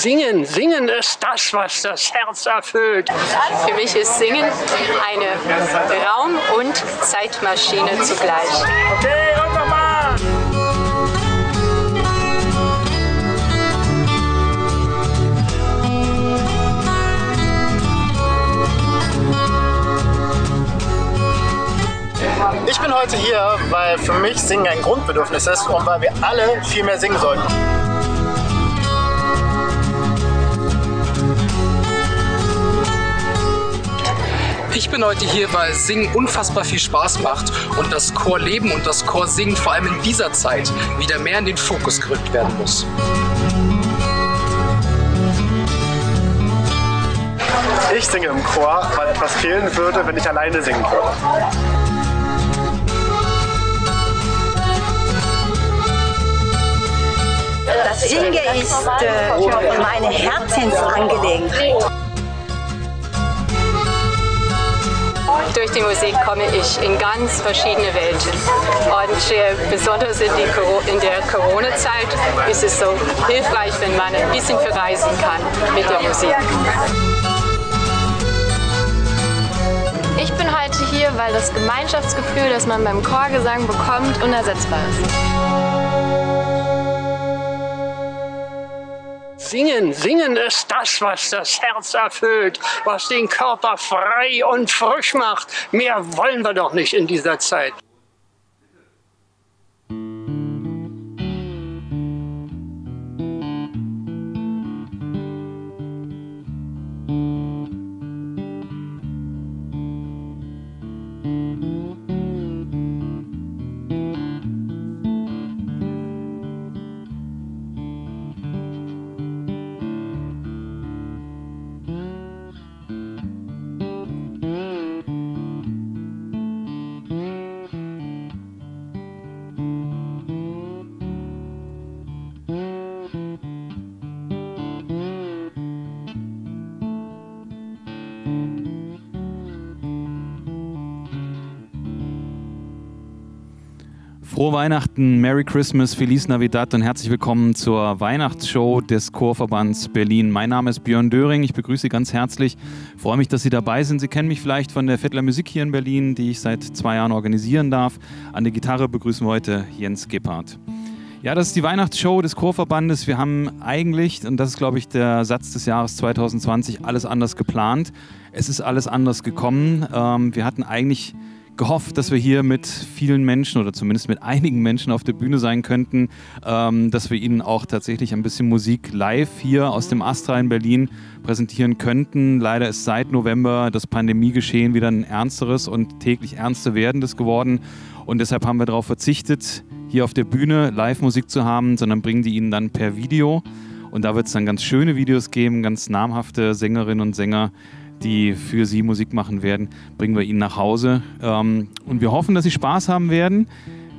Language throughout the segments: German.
Singen, singen ist das, was das Herz erfüllt. Für mich ist Singen eine Raum- und Zeitmaschine zugleich. Okay, und nochmal. Ich bin heute hier, weil für mich Singen ein Grundbedürfnis ist und weil wir alle viel mehr singen sollten. Ich bin heute hier, weil Singen unfassbar viel Spaß macht und das Chorleben und das Chorsingen vor allem in dieser Zeit wieder mehr in den Fokus gerückt werden muss. Ich singe im Chor, weil etwas fehlen würde, wenn ich alleine singen würde. Das Singen ist äh, meine Herzensangelegenheit. Durch die Musik komme ich in ganz verschiedene Welten. Und äh, besonders in, in der Corona-Zeit ist es so hilfreich, wenn man ein bisschen verreisen kann mit der Musik. Ich bin heute hier, weil das Gemeinschaftsgefühl, das man beim Chorgesang bekommt, unersetzbar ist. Singen, singen ist das, was das Herz erfüllt, was den Körper frei und frisch macht. Mehr wollen wir doch nicht in dieser Zeit. Frohe Weihnachten, Merry Christmas, Feliz Navidad und herzlich willkommen zur Weihnachtsshow des Chorverbands Berlin. Mein Name ist Björn Döring, ich begrüße Sie ganz herzlich. Ich freue mich, dass Sie dabei sind. Sie kennen mich vielleicht von der Vettler Musik hier in Berlin, die ich seit zwei Jahren organisieren darf. An der Gitarre begrüßen wir heute Jens Gebhardt. Ja, das ist die Weihnachtsshow des Chorverbandes. Wir haben eigentlich, und das ist, glaube ich, der Satz des Jahres 2020, alles anders geplant. Es ist alles anders gekommen. Ähm, wir hatten eigentlich gehofft, dass wir hier mit vielen Menschen oder zumindest mit einigen Menschen auf der Bühne sein könnten, ähm, dass wir ihnen auch tatsächlich ein bisschen Musik live hier aus dem Astra in Berlin präsentieren könnten. Leider ist seit November das Pandemiegeschehen wieder ein ernsteres und täglich ernster werdendes geworden und deshalb haben wir darauf verzichtet, hier auf der Bühne Live-Musik zu haben, sondern bringen die ihnen dann per Video. Und da wird es dann ganz schöne Videos geben, ganz namhafte Sängerinnen und Sänger, die für Sie Musik machen werden, bringen wir Ihnen nach Hause. Ähm, und wir hoffen, dass Sie Spaß haben werden.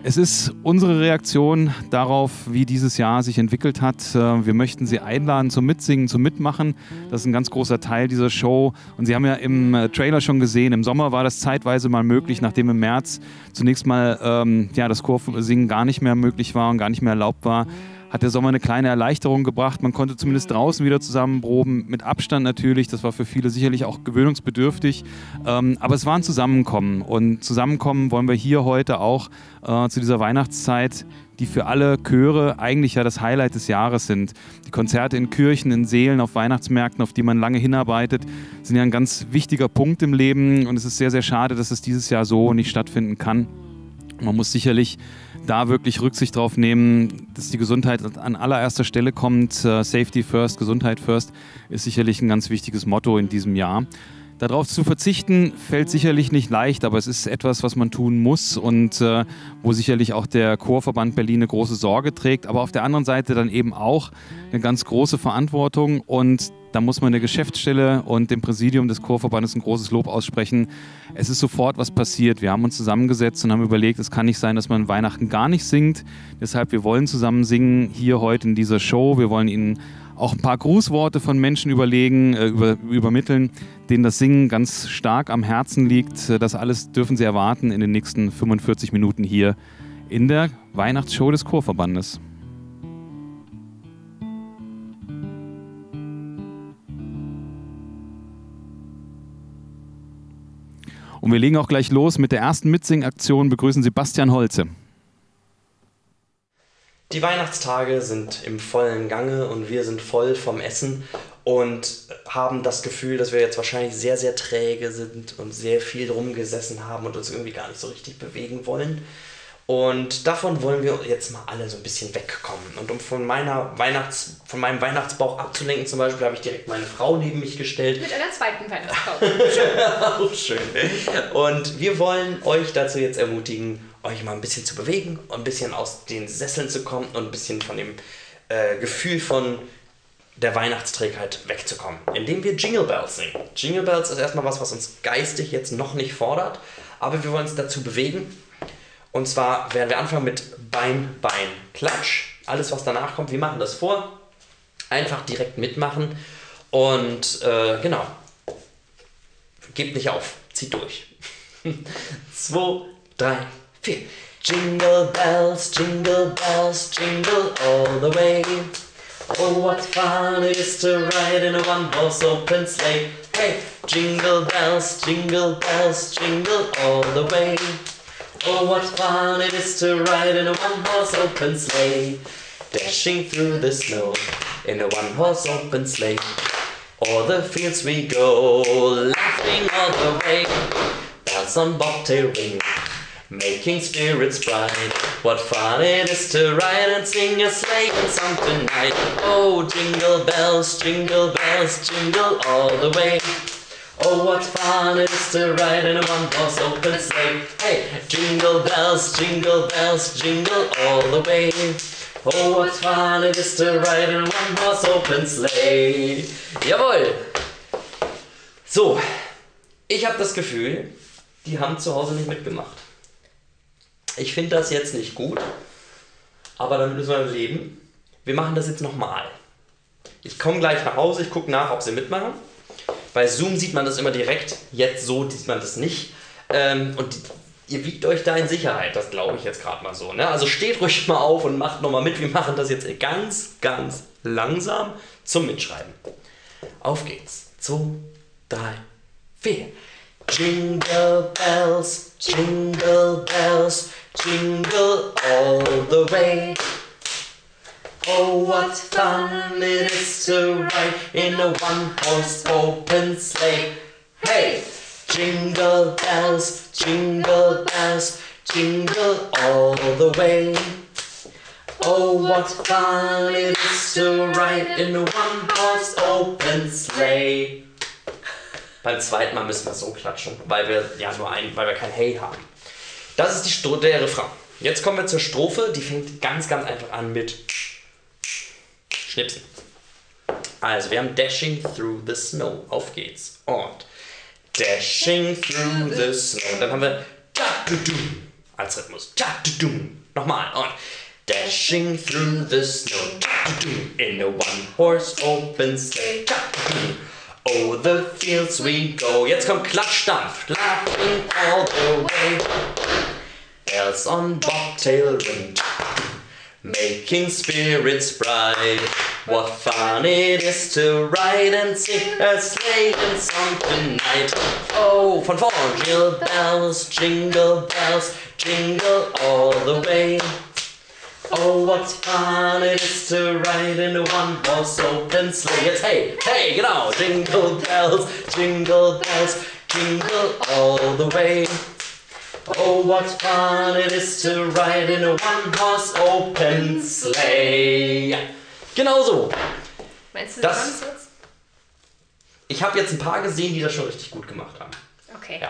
Es ist unsere Reaktion darauf, wie dieses Jahr sich entwickelt hat. Äh, Wir möchten Sie einladen zum Mitsingen, zum Mitmachen. Das ist ein ganz großer Teil dieser Show. Und Sie haben ja im äh, Trailer schon gesehen, im Sommer war das zeitweise mal möglich, nachdem im März zunächst mal ähm, ja, das Chorsingen gar nicht mehr möglich war und gar nicht mehr erlaubt war hat der Sommer eine kleine Erleichterung gebracht. Man konnte zumindest draußen wieder zusammen proben, mit Abstand natürlich. Das war für viele sicherlich auch gewöhnungsbedürftig. Ähm, aber es war ein Zusammenkommen. Und Zusammenkommen wollen wir hier heute auch äh, zu dieser Weihnachtszeit, die für alle Chöre eigentlich ja das Highlight des Jahres sind. Die Konzerte in Kirchen, in Seelen, auf Weihnachtsmärkten, auf die man lange hinarbeitet, sind ja ein ganz wichtiger Punkt im Leben. Und es ist sehr, sehr schade, dass es dieses Jahr so nicht stattfinden kann. Man muss sicherlich da wirklich Rücksicht drauf nehmen, dass die Gesundheit an allererster Stelle kommt. Äh, Safety first, Gesundheit first ist sicherlich ein ganz wichtiges Motto in diesem Jahr. Darauf zu verzichten fällt sicherlich nicht leicht, aber es ist etwas, was man tun muss und äh, wo sicherlich auch der Chorverband Berlin eine große Sorge trägt, aber auf der anderen Seite dann eben auch eine ganz große Verantwortung und da muss man der Geschäftsstelle und dem Präsidium des Chorverbandes ein großes Lob aussprechen. Es ist sofort was passiert. Wir haben uns zusammengesetzt und haben überlegt, es kann nicht sein, dass man Weihnachten gar nicht singt. Deshalb, wir wollen zusammen singen hier heute in dieser Show. Wir wollen Ihnen auch ein paar Grußworte von Menschen überlegen, äh, über, übermitteln, denen das Singen ganz stark am Herzen liegt. Das alles dürfen Sie erwarten in den nächsten 45 Minuten hier in der Weihnachtsshow des Chorverbandes. Und wir legen auch gleich los mit der ersten Mitsingaktion. Begrüßen Sie Bastian Holze. Die Weihnachtstage sind im vollen Gange und wir sind voll vom Essen und haben das Gefühl, dass wir jetzt wahrscheinlich sehr, sehr träge sind und sehr viel rumgesessen haben und uns irgendwie gar nicht so richtig bewegen wollen. Und davon wollen wir jetzt mal alle so ein bisschen wegkommen. Und um von, meiner Weihnachts-, von meinem Weihnachtsbauch abzulenken, zum Beispiel, habe ich direkt meine Frau neben mich gestellt. Mit einer zweiten Weihnachtsbauch. Auch schön. Und wir wollen euch dazu jetzt ermutigen, euch mal ein bisschen zu bewegen und ein bisschen aus den Sesseln zu kommen und ein bisschen von dem äh, Gefühl von der Weihnachtsträgheit wegzukommen, indem wir Jingle Bells singen. Jingle Bells ist erstmal was, was uns geistig jetzt noch nicht fordert, aber wir wollen uns dazu bewegen. Und zwar werden wir anfangen mit Bein, Bein, Klatsch. Alles, was danach kommt, wir machen das vor. Einfach direkt mitmachen. Und äh, genau, gebt nicht auf, zieht durch. Zwei, drei, vier. Jingle bells, jingle bells, jingle all the way. Oh, what fun it is to ride in a one-horse open sleigh. Hey, jingle bells, jingle bells, jingle all the way. Oh, what fun it is to ride in a one-horse open sleigh. Dashing through the snow in a one-horse open sleigh. O'er the fields we go, laughing all the way. Bells on bobtail ring, making spirits bright. What fun it is to ride and sing a sleighing song tonight. Oh, jingle bells, jingle bells, jingle all the way. Oh, what fun it is to ride in a one-horse open sleigh. Hey, jingle bells, jingle bells, jingle all the way. Oh, what fun it is to ride in a one-horse open sleigh. Jawohl. So, ich habe das Gefühl, die haben zu Hause nicht mitgemacht. Ich finde das jetzt nicht gut, aber damit müssen wir leben. Wir machen das jetzt nochmal. Ich komme gleich nach Hause, ich gucke nach, ob sie mitmachen. Bei Zoom sieht man das immer direkt, jetzt so sieht man das nicht. Ähm, und ihr wiegt euch da in Sicherheit, das glaube ich jetzt gerade mal so. Ne? Also steht ruhig mal auf und macht nochmal mit. Wir machen das jetzt ganz, ganz langsam zum Mitschreiben. Auf geht's. Zwei, drei, vier. Jingle bells, jingle bells, jingle all the way. Oh, what fun it is to ride in a one-horse open sleigh. Hey! Jingle bells, jingle bells, jingle all the way. Oh, what fun it is to ride in a one-horse open sleigh. Beim zweiten Mal müssen wir so klatschen, weil wir ja nur ein, weil wir kein Hey haben. Das ist die der Refrain. Jetzt kommen wir zur Strophe, die fängt ganz, ganz einfach an mit Schnipsen. Also, wir haben Dashing Through the Snow. Auf geht's. Und Dashing Through the Snow. Dann haben wir Da-du-dum als Rhythmus. Da-du-dum. Nochmal. Und Dashing through the snow Da-du-dum. in a one-horse open sleigh. Da-du-dum. Oh, the fields we go. Jetzt kommt Klatschdampf. Laughing all the way. Bells on bobtail ring. Making spirits bright. What fun it is to ride and sing a sleigh sleighing song tonight. Oh, von vorn. Jingle bells, jingle bells, jingle all the way. Oh, what fun it is to ride in a one-horse open sleigh. Jetzt hey, hey, genau. Jingle bells, jingle bells, jingle all the way. Oh, what fun it is to ride in a one-horse open sleigh. Genau so. Meinst du, Das- jetzt? Ich habe jetzt ein paar gesehen, die das schon richtig gut gemacht haben. Okay. Ja.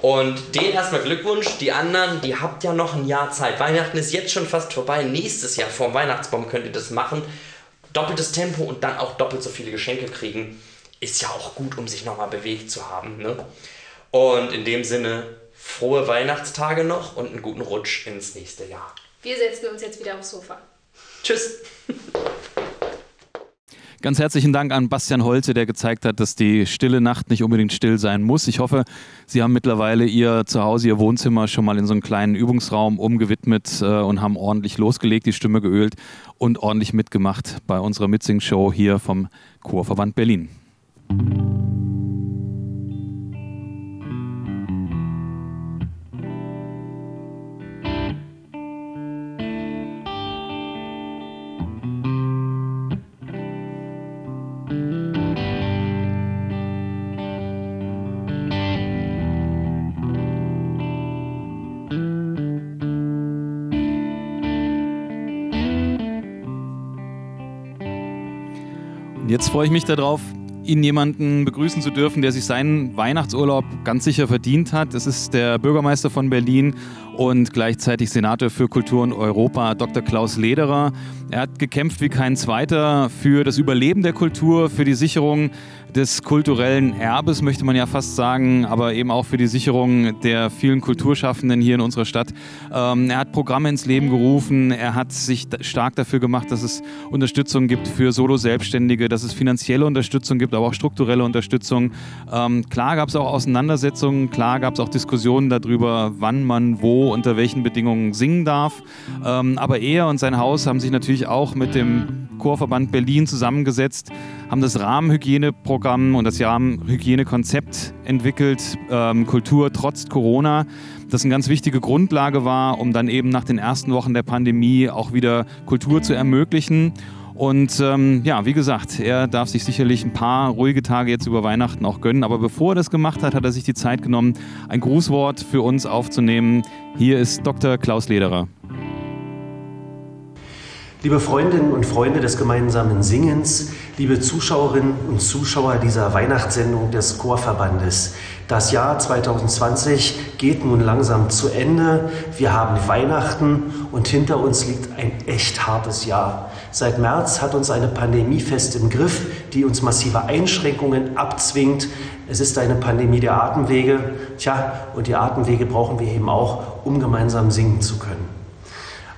Und denen erstmal Glückwunsch. Die anderen, die habt ja noch ein Jahr Zeit. Weihnachten ist jetzt schon fast vorbei. Nächstes Jahr vorm Weihnachtsbaum könnt ihr das machen. Doppeltes Tempo und dann auch doppelt so viele Geschenke kriegen. Ist ja auch gut, um sich nochmal bewegt zu haben. Ne? Und in dem Sinne, frohe Weihnachtstage noch und einen guten Rutsch ins nächste Jahr. Wir setzen uns jetzt wieder aufs Sofa. Tschüss. Ganz herzlichen Dank an Bastian Holze, der gezeigt hat, dass die stille Nacht nicht unbedingt still sein muss. Ich hoffe, Sie haben mittlerweile Ihr Zuhause, Ihr Wohnzimmer schon mal in so einen kleinen Übungsraum umgewidmet äh, und haben ordentlich losgelegt, die Stimme geölt und ordentlich mitgemacht bei unserer Mitsing-Show hier vom Chorverband Berlin. Jetzt freue ich mich darauf, Ihnen jemanden begrüßen zu dürfen, der sich seinen Weihnachtsurlaub ganz sicher verdient hat. Das ist der Bürgermeister von Berlin und gleichzeitig Senator für Kultur und Europa, Dr. Klaus Lederer. Er hat gekämpft wie kein zweiter für das Überleben der Kultur, für die Sicherung des kulturellen Erbes, möchte man ja fast sagen, aber eben auch für die Sicherung der vielen Kulturschaffenden hier in unserer Stadt. Ähm, er hat Programme ins Leben gerufen, er hat sich stark dafür gemacht, dass es Unterstützung gibt für Solo-Selbstständige, dass es finanzielle Unterstützung gibt, aber auch strukturelle Unterstützung. Ähm, klar gab es auch Auseinandersetzungen, klar gab es auch Diskussionen darüber, wann man wo, unter welchen Bedingungen singen darf. Ähm, aber er und sein Haus haben sich natürlich auch mit dem Chorverband Berlin zusammengesetzt, haben das Rahmenhygieneprogramm und das Rahmenhygienekonzept entwickelt, ähm, Kultur trotz Corona, das eine ganz wichtige Grundlage war, um dann eben nach den ersten Wochen der Pandemie auch wieder Kultur zu ermöglichen. Und ähm, ja, wie gesagt, er darf sich sicherlich ein paar ruhige Tage jetzt über Weihnachten auch gönnen. Aber bevor er das gemacht hat, hat er sich die Zeit genommen, ein Grußwort für uns aufzunehmen. Hier ist Dr. Klaus Lederer. Liebe Freundinnen und Freunde des gemeinsamen Singens, liebe Zuschauerinnen und Zuschauer dieser Weihnachtssendung des Chorverbandes, das Jahr 2020 geht nun langsam zu Ende. Wir haben Weihnachten und hinter uns liegt ein echt hartes Jahr. Seit März hat uns eine Pandemie fest im Griff, die uns massive Einschränkungen abzwingt. Es ist eine Pandemie der Atemwege. Tja, und die Atemwege brauchen wir eben auch, um gemeinsam singen zu können.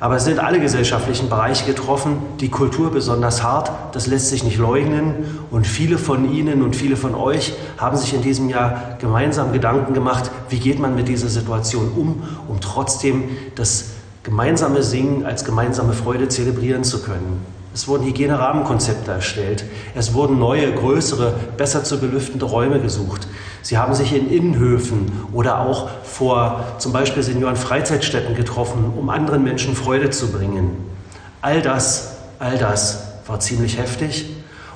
Aber es sind alle gesellschaftlichen Bereiche getroffen, die Kultur besonders hart, das lässt sich nicht leugnen. Und viele von Ihnen und viele von euch haben sich in diesem Jahr gemeinsam Gedanken gemacht, wie geht man mit dieser Situation um, um trotzdem das gemeinsame Singen als gemeinsame Freude zelebrieren zu können. Es wurden Hygienerahmenkonzepte erstellt. Es wurden neue, größere, besser zu belüftende Räume gesucht. Sie haben sich in Innenhöfen oder auch vor zum Beispiel Senioren-Freizeitstätten getroffen, um anderen Menschen Freude zu bringen. All das, all das war ziemlich heftig.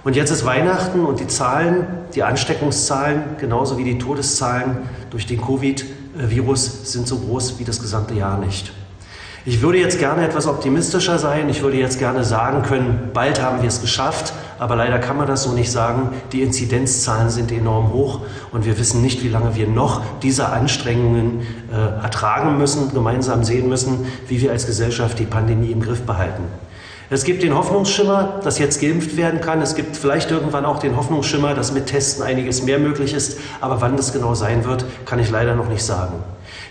Und jetzt ist Weihnachten und die Zahlen, die Ansteckungszahlen, genauso wie die Todeszahlen durch den Covid-Virus sind so groß wie das gesamte Jahr nicht. Ich würde jetzt gerne etwas optimistischer sein. Ich würde jetzt gerne sagen können, bald haben wir es geschafft. Aber leider kann man das so nicht sagen. Die Inzidenzzahlen sind enorm hoch und wir wissen nicht, wie lange wir noch diese Anstrengungen äh, ertragen müssen, gemeinsam sehen müssen, wie wir als Gesellschaft die Pandemie im Griff behalten. Es gibt den Hoffnungsschimmer, dass jetzt geimpft werden kann. Es gibt vielleicht irgendwann auch den Hoffnungsschimmer, dass mit Testen einiges mehr möglich ist. Aber wann das genau sein wird, kann ich leider noch nicht sagen.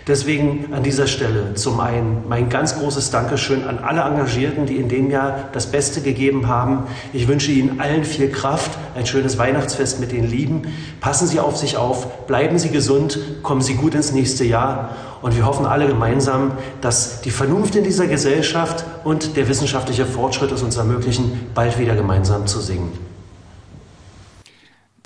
Deswegen an dieser Stelle zum einen mein ganz großes Dankeschön an alle Engagierten, die in dem Jahr das Beste gegeben haben. Ich wünsche Ihnen allen viel Kraft, ein schönes Weihnachtsfest mit den Lieben. Passen Sie auf sich auf, bleiben Sie gesund, kommen Sie gut ins nächste Jahr. Und wir hoffen alle gemeinsam, dass die Vernunft in dieser Gesellschaft und der wissenschaftliche Fortschritt es uns ermöglichen, bald wieder gemeinsam zu singen.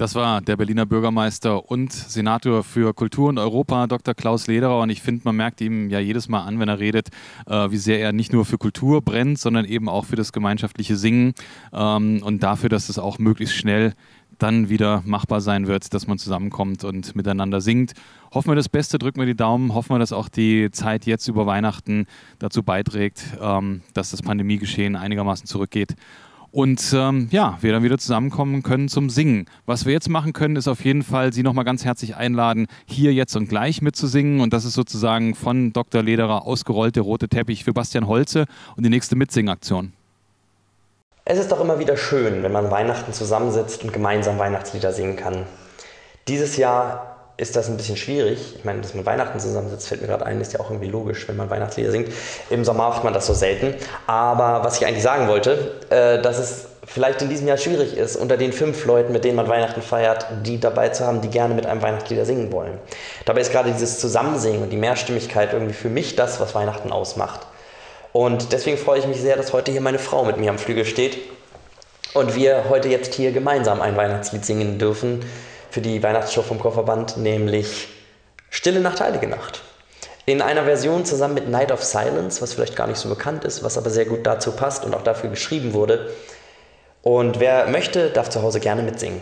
Das war der Berliner Bürgermeister und Senator für Kultur und Europa, Dr. Klaus Lederer. Und ich finde, man merkt ihm ja jedes Mal an, wenn er redet, äh, wie sehr er nicht nur für Kultur brennt, sondern eben auch für das gemeinschaftliche Singen ähm, und dafür, dass es auch möglichst schnell dann wieder machbar sein wird, dass man zusammenkommt und miteinander singt. Hoffen wir das Beste, drücken wir die Daumen, hoffen wir, dass auch die Zeit jetzt über Weihnachten dazu beiträgt, ähm, dass das Pandemiegeschehen einigermaßen zurückgeht und ähm, ja, wir dann wieder zusammenkommen können zum Singen. Was wir jetzt machen können, ist auf jeden Fall Sie nochmal ganz herzlich einladen, hier jetzt und gleich mitzusingen. Und das ist sozusagen von Dr. Lederer ausgerollt der rote Teppich für Bastian Holze und die nächste Mitsingaktion. Es ist doch immer wieder schön, wenn man Weihnachten zusammensitzt und gemeinsam Weihnachtslieder singen kann. Dieses Jahr ist das ein bisschen schwierig. Ich meine, dass man Weihnachten zusammensitzt, fällt mir gerade ein, ist ja auch irgendwie logisch, wenn man Weihnachtslieder singt. Im Sommer macht man das so selten. Aber was ich eigentlich sagen wollte, äh, dass es vielleicht in diesem Jahr schwierig ist, unter den fünf Leuten, mit denen man Weihnachten feiert, die dabei zu haben, die gerne mit einem Weihnachtslieder singen wollen. Dabei ist gerade dieses Zusammensingen und die Mehrstimmigkeit irgendwie für mich das, was Weihnachten ausmacht. Und deswegen freue ich mich sehr, dass heute hier meine Frau mit mir am Flügel steht und wir heute jetzt hier gemeinsam ein Weihnachtslied singen dürfen für die Weihnachtsshow vom Chorverband, nämlich Stille Nacht, Heilige Nacht. In einer Version zusammen mit Night of Silence, was vielleicht gar nicht so bekannt ist, was aber sehr gut dazu passt und auch dafür geschrieben wurde. Und wer möchte, darf zu Hause gerne mitsingen.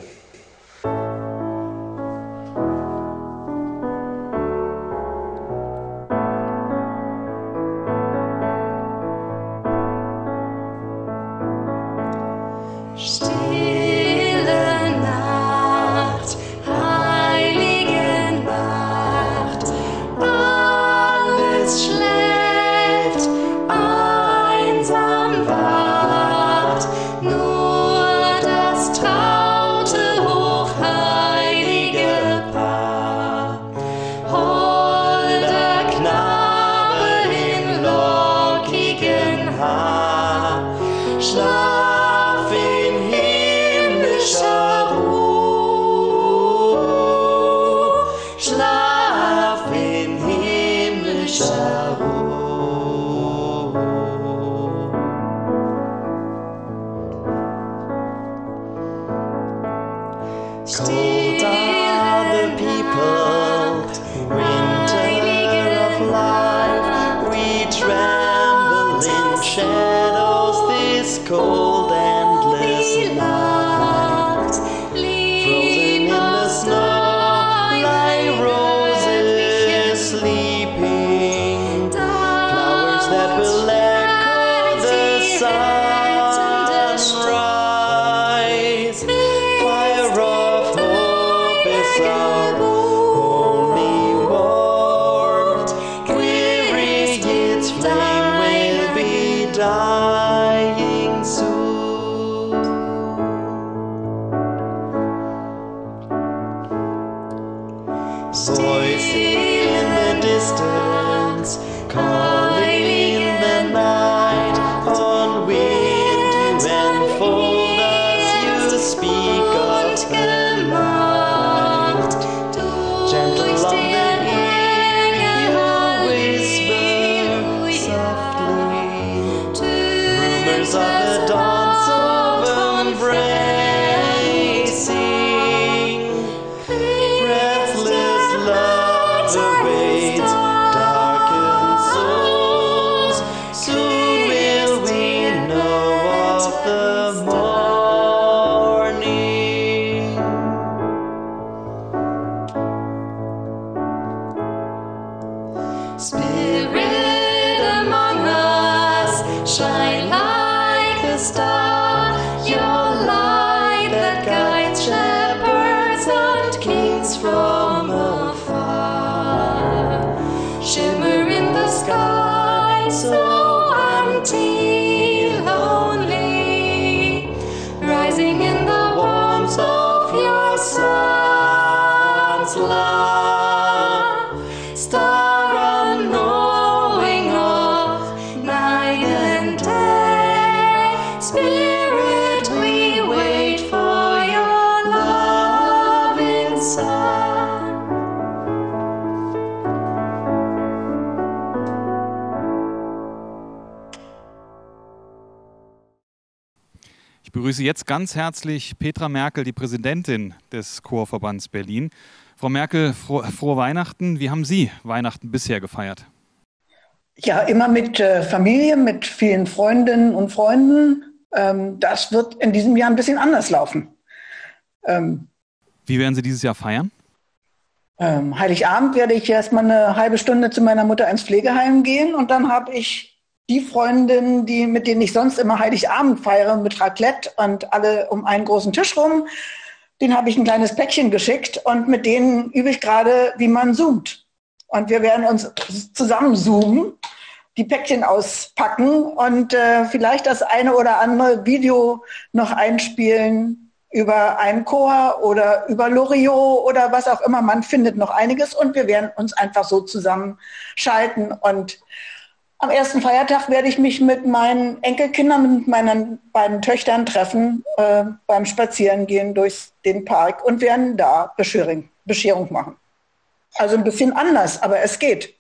Begrüße jetzt ganz herzlich Petra Merkel, die Präsidentin des Chorverbands Berlin. Frau Merkel, froh, frohe Weihnachten. Wie haben Sie Weihnachten bisher gefeiert? Ja, immer mit äh, Familie, mit vielen Freundinnen und Freunden. Ähm, das wird in diesem Jahr ein bisschen anders laufen. Ähm, Wie werden Sie dieses Jahr feiern? Ähm, Heiligabend werde ich erstmal eine halbe Stunde zu meiner Mutter ins Pflegeheim gehen und dann habe ich die Freundinnen, die, mit denen ich sonst immer Heiligabend feiere, mit Raclette und alle um einen großen Tisch rum, den habe ich ein kleines Päckchen geschickt und mit denen übe ich gerade, wie man zoomt. Und wir werden uns zusammen zoomen, die Päckchen auspacken und äh, vielleicht das eine oder andere Video noch einspielen über einen Chor oder über Loriot oder was auch immer. Man findet noch einiges und wir werden uns einfach so zusammenschalten und am ersten Feiertag werde ich mich mit meinen Enkelkindern, mit meinen beiden Töchtern treffen äh, beim Spazierengehen durch den Park und werden da Bescherung, Bescherung machen. Also ein bisschen anders, aber es geht.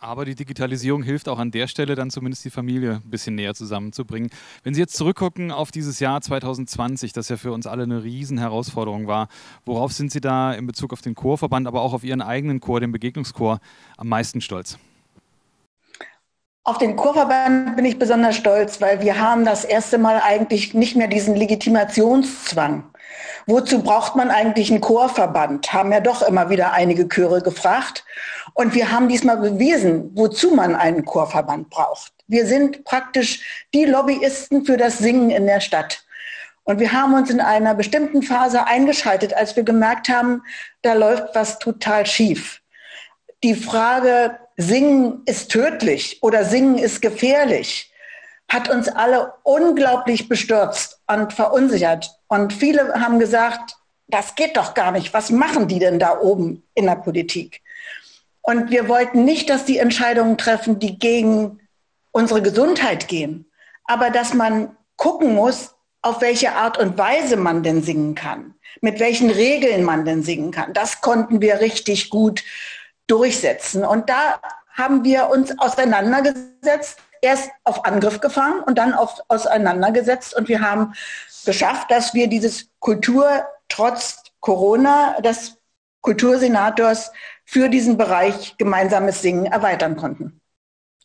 Aber die Digitalisierung hilft auch an der Stelle dann zumindest die Familie ein bisschen näher zusammenzubringen. Wenn Sie jetzt zurückgucken auf dieses Jahr 2020, das ja für uns alle eine Riesenherausforderung war, worauf sind Sie da in Bezug auf den Chorverband, aber auch auf Ihren eigenen Chor, den Begegnungschor, am meisten stolz? Auf den Chorverband bin ich besonders stolz, weil wir haben das erste Mal eigentlich nicht mehr diesen Legitimationszwang. Wozu braucht man eigentlich einen Chorverband? Haben ja doch immer wieder einige Chöre gefragt. Und wir haben diesmal bewiesen, wozu man einen Chorverband braucht. Wir sind praktisch die Lobbyisten für das Singen in der Stadt. Und wir haben uns in einer bestimmten Phase eingeschaltet, als wir gemerkt haben, da läuft was total schief. Die Frage, Singen ist tödlich oder Singen ist gefährlich, hat uns alle unglaublich bestürzt und verunsichert. Und viele haben gesagt, das geht doch gar nicht. Was machen die denn da oben in der Politik? Und wir wollten nicht, dass die Entscheidungen treffen, die gegen unsere Gesundheit gehen, aber dass man gucken muss, auf welche Art und Weise man denn singen kann, mit welchen Regeln man denn singen kann. Das konnten wir richtig gut durchsetzen. Und da haben wir uns auseinandergesetzt, erst auf Angriff gefahren und dann auf, auseinandergesetzt. Und wir haben geschafft, dass wir dieses Kultur trotz Corona des Kultursenators für diesen Bereich gemeinsames Singen erweitern konnten.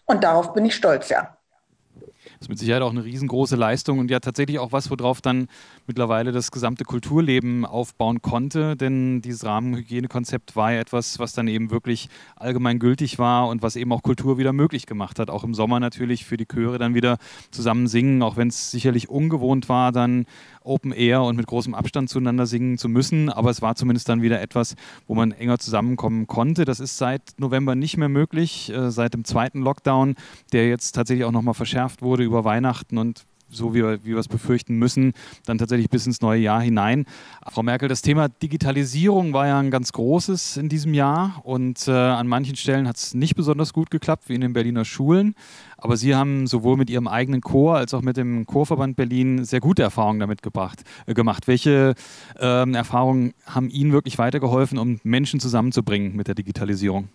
Und darauf bin ich stolz, ja. Das ist mit Sicherheit auch eine riesengroße Leistung und ja tatsächlich auch was, worauf dann mittlerweile das gesamte Kulturleben aufbauen konnte. Denn dieses Rahmenhygienekonzept war ja etwas, was dann eben wirklich allgemein gültig war und was eben auch Kultur wieder möglich gemacht hat. Auch im Sommer natürlich für die Chöre dann wieder zusammen singen, auch wenn es sicherlich ungewohnt war, dann Open Air und mit großem Abstand zueinander singen zu müssen. Aber es war zumindest dann wieder etwas, wo man enger zusammenkommen konnte. Das ist seit November nicht mehr möglich, äh, seit dem zweiten Lockdown, der jetzt tatsächlich auch nochmal verschärft wurde über Weihnachten und so wie wir, wie wir es befürchten müssen, dann tatsächlich bis ins neue Jahr hinein. Frau Merkel, das Thema Digitalisierung war ja ein ganz großes in diesem Jahr und äh, an manchen Stellen hat es nicht besonders gut geklappt, wie in den Berliner Schulen. Aber Sie haben sowohl mit Ihrem eigenen Chor als auch mit dem Chorverband Berlin sehr gute Erfahrungen damit gebracht, äh, gemacht. Welche ähm, Erfahrungen haben Ihnen wirklich weitergeholfen, um Menschen zusammenzubringen mit der Digitalisierung?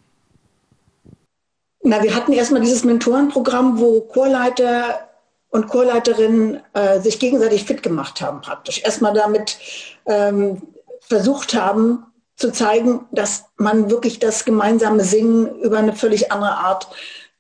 Na, wir hatten erstmal dieses Mentorenprogramm, wo Chorleiter und Chorleiterinnen äh, sich gegenseitig fit gemacht haben praktisch. Erstmal damit ähm, versucht haben zu zeigen, dass man wirklich das gemeinsame Singen über eine völlig andere Art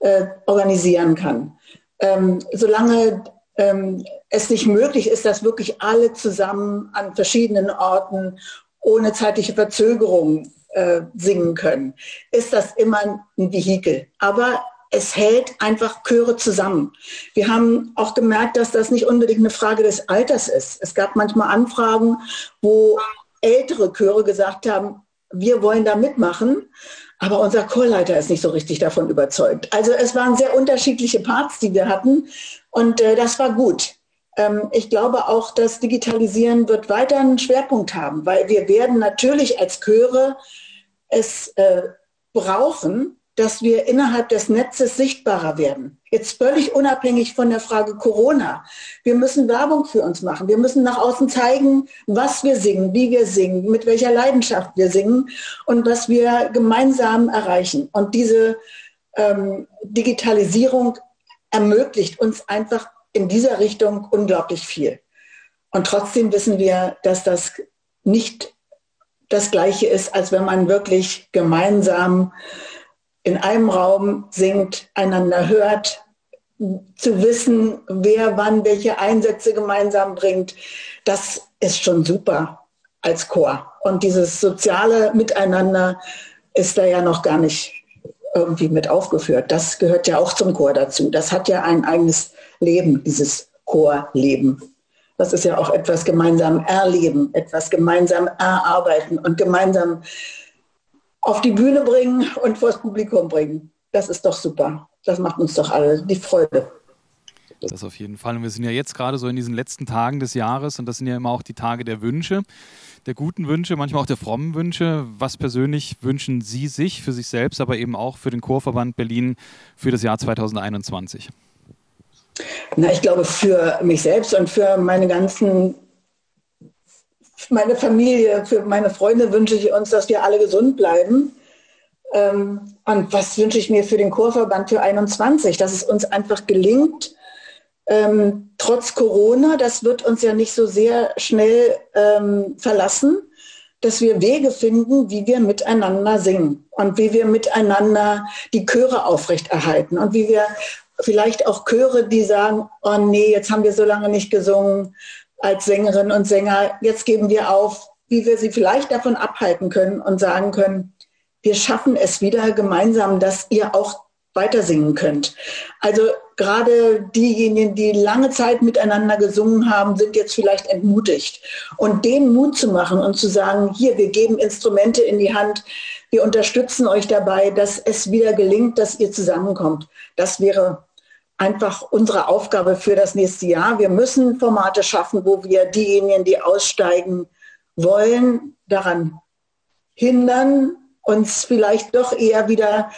äh, organisieren kann. Ähm, solange ähm, es nicht möglich ist, dass wirklich alle zusammen an verschiedenen Orten ohne zeitliche Verzögerung äh, singen können, ist das immer ein Vehikel. Aber es hält einfach Chöre zusammen. Wir haben auch gemerkt, dass das nicht unbedingt eine Frage des Alters ist. Es gab manchmal Anfragen, wo ältere Chöre gesagt haben, wir wollen da mitmachen, aber unser Chorleiter ist nicht so richtig davon überzeugt. Also es waren sehr unterschiedliche Parts, die wir hatten und äh, das war gut. Ähm, ich glaube auch, dass Digitalisieren wird weiter einen Schwerpunkt haben, weil wir werden natürlich als Chöre es äh, brauchen, dass wir innerhalb des Netzes sichtbarer werden. Jetzt völlig unabhängig von der Frage Corona. Wir müssen Werbung für uns machen. Wir müssen nach außen zeigen, was wir singen, wie wir singen, mit welcher Leidenschaft wir singen und was wir gemeinsam erreichen. Und diese ähm, Digitalisierung ermöglicht uns einfach in dieser Richtung unglaublich viel. Und trotzdem wissen wir, dass das nicht das Gleiche ist, als wenn man wirklich gemeinsam in einem Raum singt, einander hört, zu wissen, wer wann welche Einsätze gemeinsam bringt, das ist schon super als Chor. Und dieses soziale Miteinander ist da ja noch gar nicht irgendwie mit aufgeführt. Das gehört ja auch zum Chor dazu. Das hat ja ein eigenes Leben, dieses Chorleben. Das ist ja auch etwas gemeinsam erleben, etwas gemeinsam erarbeiten und gemeinsam auf die Bühne bringen und vors Publikum bringen. Das ist doch super. Das macht uns doch alle die Freude. Das auf jeden Fall. Und wir sind ja jetzt gerade so in diesen letzten Tagen des Jahres und das sind ja immer auch die Tage der Wünsche, der guten Wünsche, manchmal auch der frommen Wünsche. Was persönlich wünschen Sie sich für sich selbst, aber eben auch für den Chorverband Berlin für das Jahr 2021? Na, ich glaube, für mich selbst und für meine ganzen meine Familie, für meine Freunde wünsche ich uns, dass wir alle gesund bleiben. Ähm, und was wünsche ich mir für den Chorverband für 21? Dass es uns einfach gelingt, ähm, trotz Corona, das wird uns ja nicht so sehr schnell ähm, verlassen, dass wir Wege finden, wie wir miteinander singen und wie wir miteinander die Chöre aufrechterhalten und wie wir vielleicht auch Chöre, die sagen, oh nee, jetzt haben wir so lange nicht gesungen als Sängerinnen und Sänger, jetzt geben wir auf, wie wir sie vielleicht davon abhalten können und sagen können, wir schaffen es wieder gemeinsam, dass ihr auch weiter singen könnt. Also gerade diejenigen, die lange Zeit miteinander gesungen haben, sind jetzt vielleicht entmutigt. Und den Mut zu machen und zu sagen, hier, wir geben Instrumente in die Hand, wir unterstützen euch dabei, dass es wieder gelingt, dass ihr zusammenkommt. Das wäre einfach unsere Aufgabe für das nächste Jahr. Wir müssen Formate schaffen, wo wir diejenigen, die aussteigen wollen, daran hindern, uns vielleicht doch eher wieder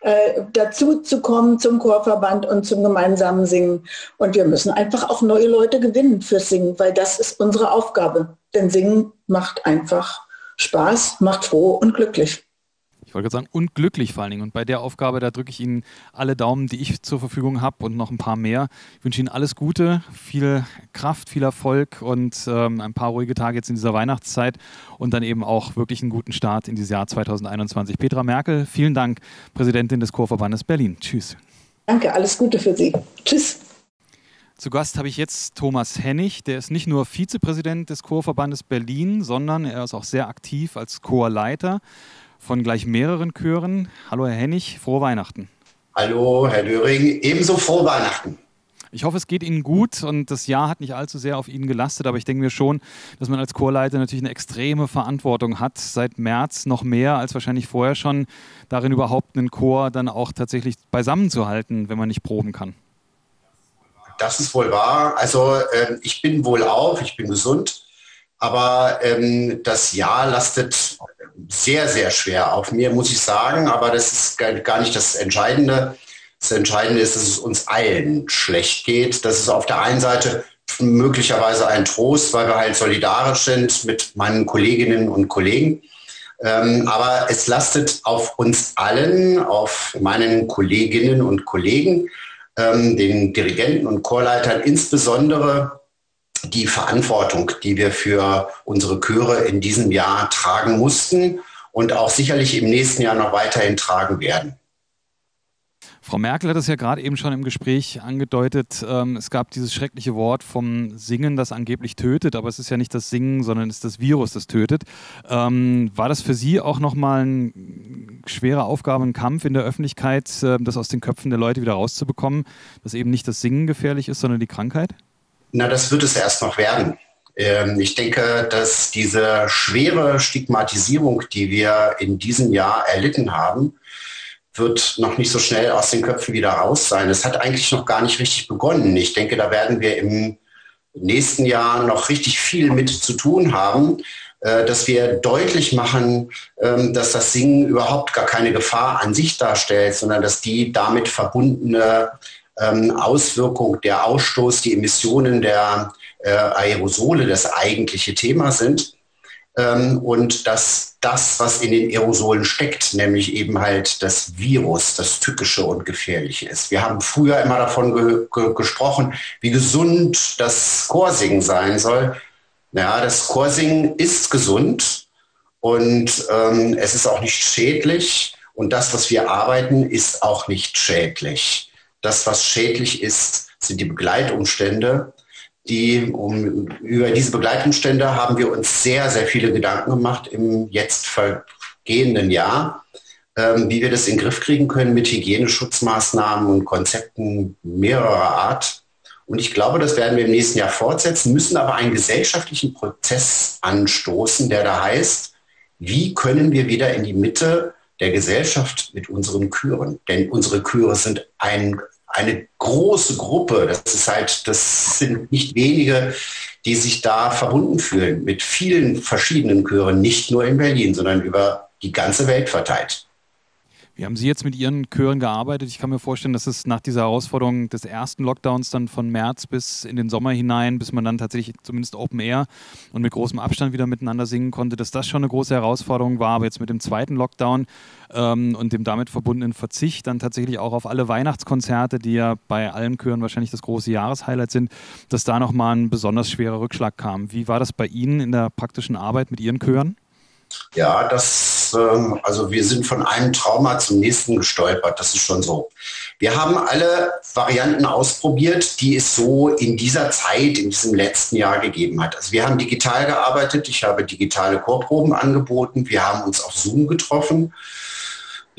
äh, dazu zu kommen zum Chorverband und zum gemeinsamen Singen. Und wir müssen einfach auch neue Leute gewinnen fürs Singen, weil das ist unsere Aufgabe. Denn Singen macht einfach Spaß, macht froh und glücklich ich wollte gerade sagen, und glücklich vor allen Dingen. Und bei der Aufgabe, da drücke ich Ihnen alle Daumen, die ich zur Verfügung habe und noch ein paar mehr. Ich wünsche Ihnen alles Gute, viel Kraft, viel Erfolg und ähm, ein paar ruhige Tage jetzt in dieser Weihnachtszeit und dann eben auch wirklich einen guten Start in dieses Jahr 2021. Petra Merkel, vielen Dank, Präsidentin des Chorverbandes Berlin. Tschüss. Danke, alles Gute für Sie. Tschüss. Zu Gast habe ich jetzt Thomas Hennig, der ist nicht nur Vizepräsident des Chorverbandes Berlin, sondern er ist auch sehr aktiv als Chorleiter von gleich mehreren Chören. Hallo Herr Hennig, frohe Weihnachten. Hallo Herr Döring, ebenso frohe Weihnachten. Ich hoffe, es geht Ihnen gut und das Jahr hat nicht allzu sehr auf Ihnen gelastet, aber ich denke mir schon, dass man als Chorleiter natürlich eine extreme Verantwortung hat, seit März noch mehr als wahrscheinlich vorher schon, darin überhaupt einen Chor dann auch tatsächlich beisammenzuhalten, wenn man nicht proben kann. Das ist wohl wahr. Also äh, ich bin wohl auf, ich bin gesund, aber ähm, das Jahr lastet sehr, sehr schwer auf mir, muss ich sagen. Aber das ist gar nicht das Entscheidende. Das Entscheidende ist, dass es uns allen schlecht geht. Das ist auf der einen Seite möglicherweise ein Trost, weil wir halt solidarisch sind mit meinen Kolleginnen und Kollegen. Ähm, aber es lastet auf uns allen, auf meinen Kolleginnen und Kollegen, ähm, den Dirigenten und Chorleitern insbesondere die Verantwortung, die wir für unsere Chöre in diesem Jahr tragen mussten und auch sicherlich im nächsten Jahr noch weiterhin tragen werden. Frau Merkel hat es ja gerade eben schon im Gespräch angedeutet. Ähm, es gab dieses schreckliche Wort vom Singen, das angeblich tötet, aber es ist ja nicht das Singen, sondern es ist das Virus, das tötet. Ähm, war das für Sie auch nochmal eine schwere Aufgabe, ein Kampf in der Öffentlichkeit, äh, das aus den Köpfen der Leute wieder rauszubekommen, dass eben nicht das Singen gefährlich ist, sondern die Krankheit? Na, das wird es erst noch werden. Ähm, ich denke, dass diese schwere Stigmatisierung, die wir in diesem Jahr erlitten haben, wird noch nicht so schnell aus den Köpfen wieder raus sein. Es hat eigentlich noch gar nicht richtig begonnen. Ich denke, da werden wir im nächsten Jahr noch richtig viel mit zu tun haben, äh, dass wir deutlich machen, ähm, dass das Singen überhaupt gar keine Gefahr an sich darstellt, sondern dass die damit verbundene ähm, Auswirkung, der Ausstoß, die Emissionen der äh, Aerosole das eigentliche Thema sind. Ähm, und dass das, was in den Aerosolen steckt, nämlich eben halt das Virus, das Tückische und Gefährliche ist. Wir haben früher immer davon ge ge gesprochen, wie gesund das Chorsingen sein soll. Ja, das Chorsingen ist gesund und ähm, es ist auch nicht schädlich. Und das, was wir arbeiten, ist auch nicht schädlich. Das, was schädlich ist, sind die Begleitumstände. Die, um, über diese Begleitumstände haben wir uns sehr, sehr viele Gedanken gemacht im jetzt vergehenden Jahr, ähm, wie wir das in den Griff kriegen können mit Hygieneschutzmaßnahmen und Konzepten mehrerer Art. Und ich glaube, das werden wir im nächsten Jahr fortsetzen, müssen aber einen gesellschaftlichen Prozess anstoßen, der da heißt, wie können wir wieder in die Mitte der Gesellschaft mit unseren Chören. Denn unsere Chöre sind ein, eine große Gruppe. Das ist halt, das sind nicht wenige, die sich da verbunden fühlen mit vielen verschiedenen Chören, nicht nur in Berlin, sondern über die ganze Welt verteilt. Wie haben Sie jetzt mit Ihren Chören gearbeitet? Ich kann mir vorstellen, dass es nach dieser Herausforderung des ersten Lockdowns dann von März bis in den Sommer hinein, bis man dann tatsächlich zumindest Open Air und mit großem Abstand wieder miteinander singen konnte, dass das schon eine große Herausforderung war. Aber jetzt mit dem zweiten Lockdown ähm, und dem damit verbundenen Verzicht dann tatsächlich auch auf alle Weihnachtskonzerte, die ja bei allen Chören wahrscheinlich das große Jahreshighlight sind, dass da nochmal ein besonders schwerer Rückschlag kam. Wie war das bei Ihnen in der praktischen Arbeit mit Ihren Chören? Ja, das also wir sind von einem Trauma zum nächsten gestolpert. Das ist schon so. Wir haben alle Varianten ausprobiert, die es so in dieser Zeit, in diesem letzten Jahr gegeben hat. Also wir haben digital gearbeitet. Ich habe digitale Chorproben angeboten. Wir haben uns auf Zoom getroffen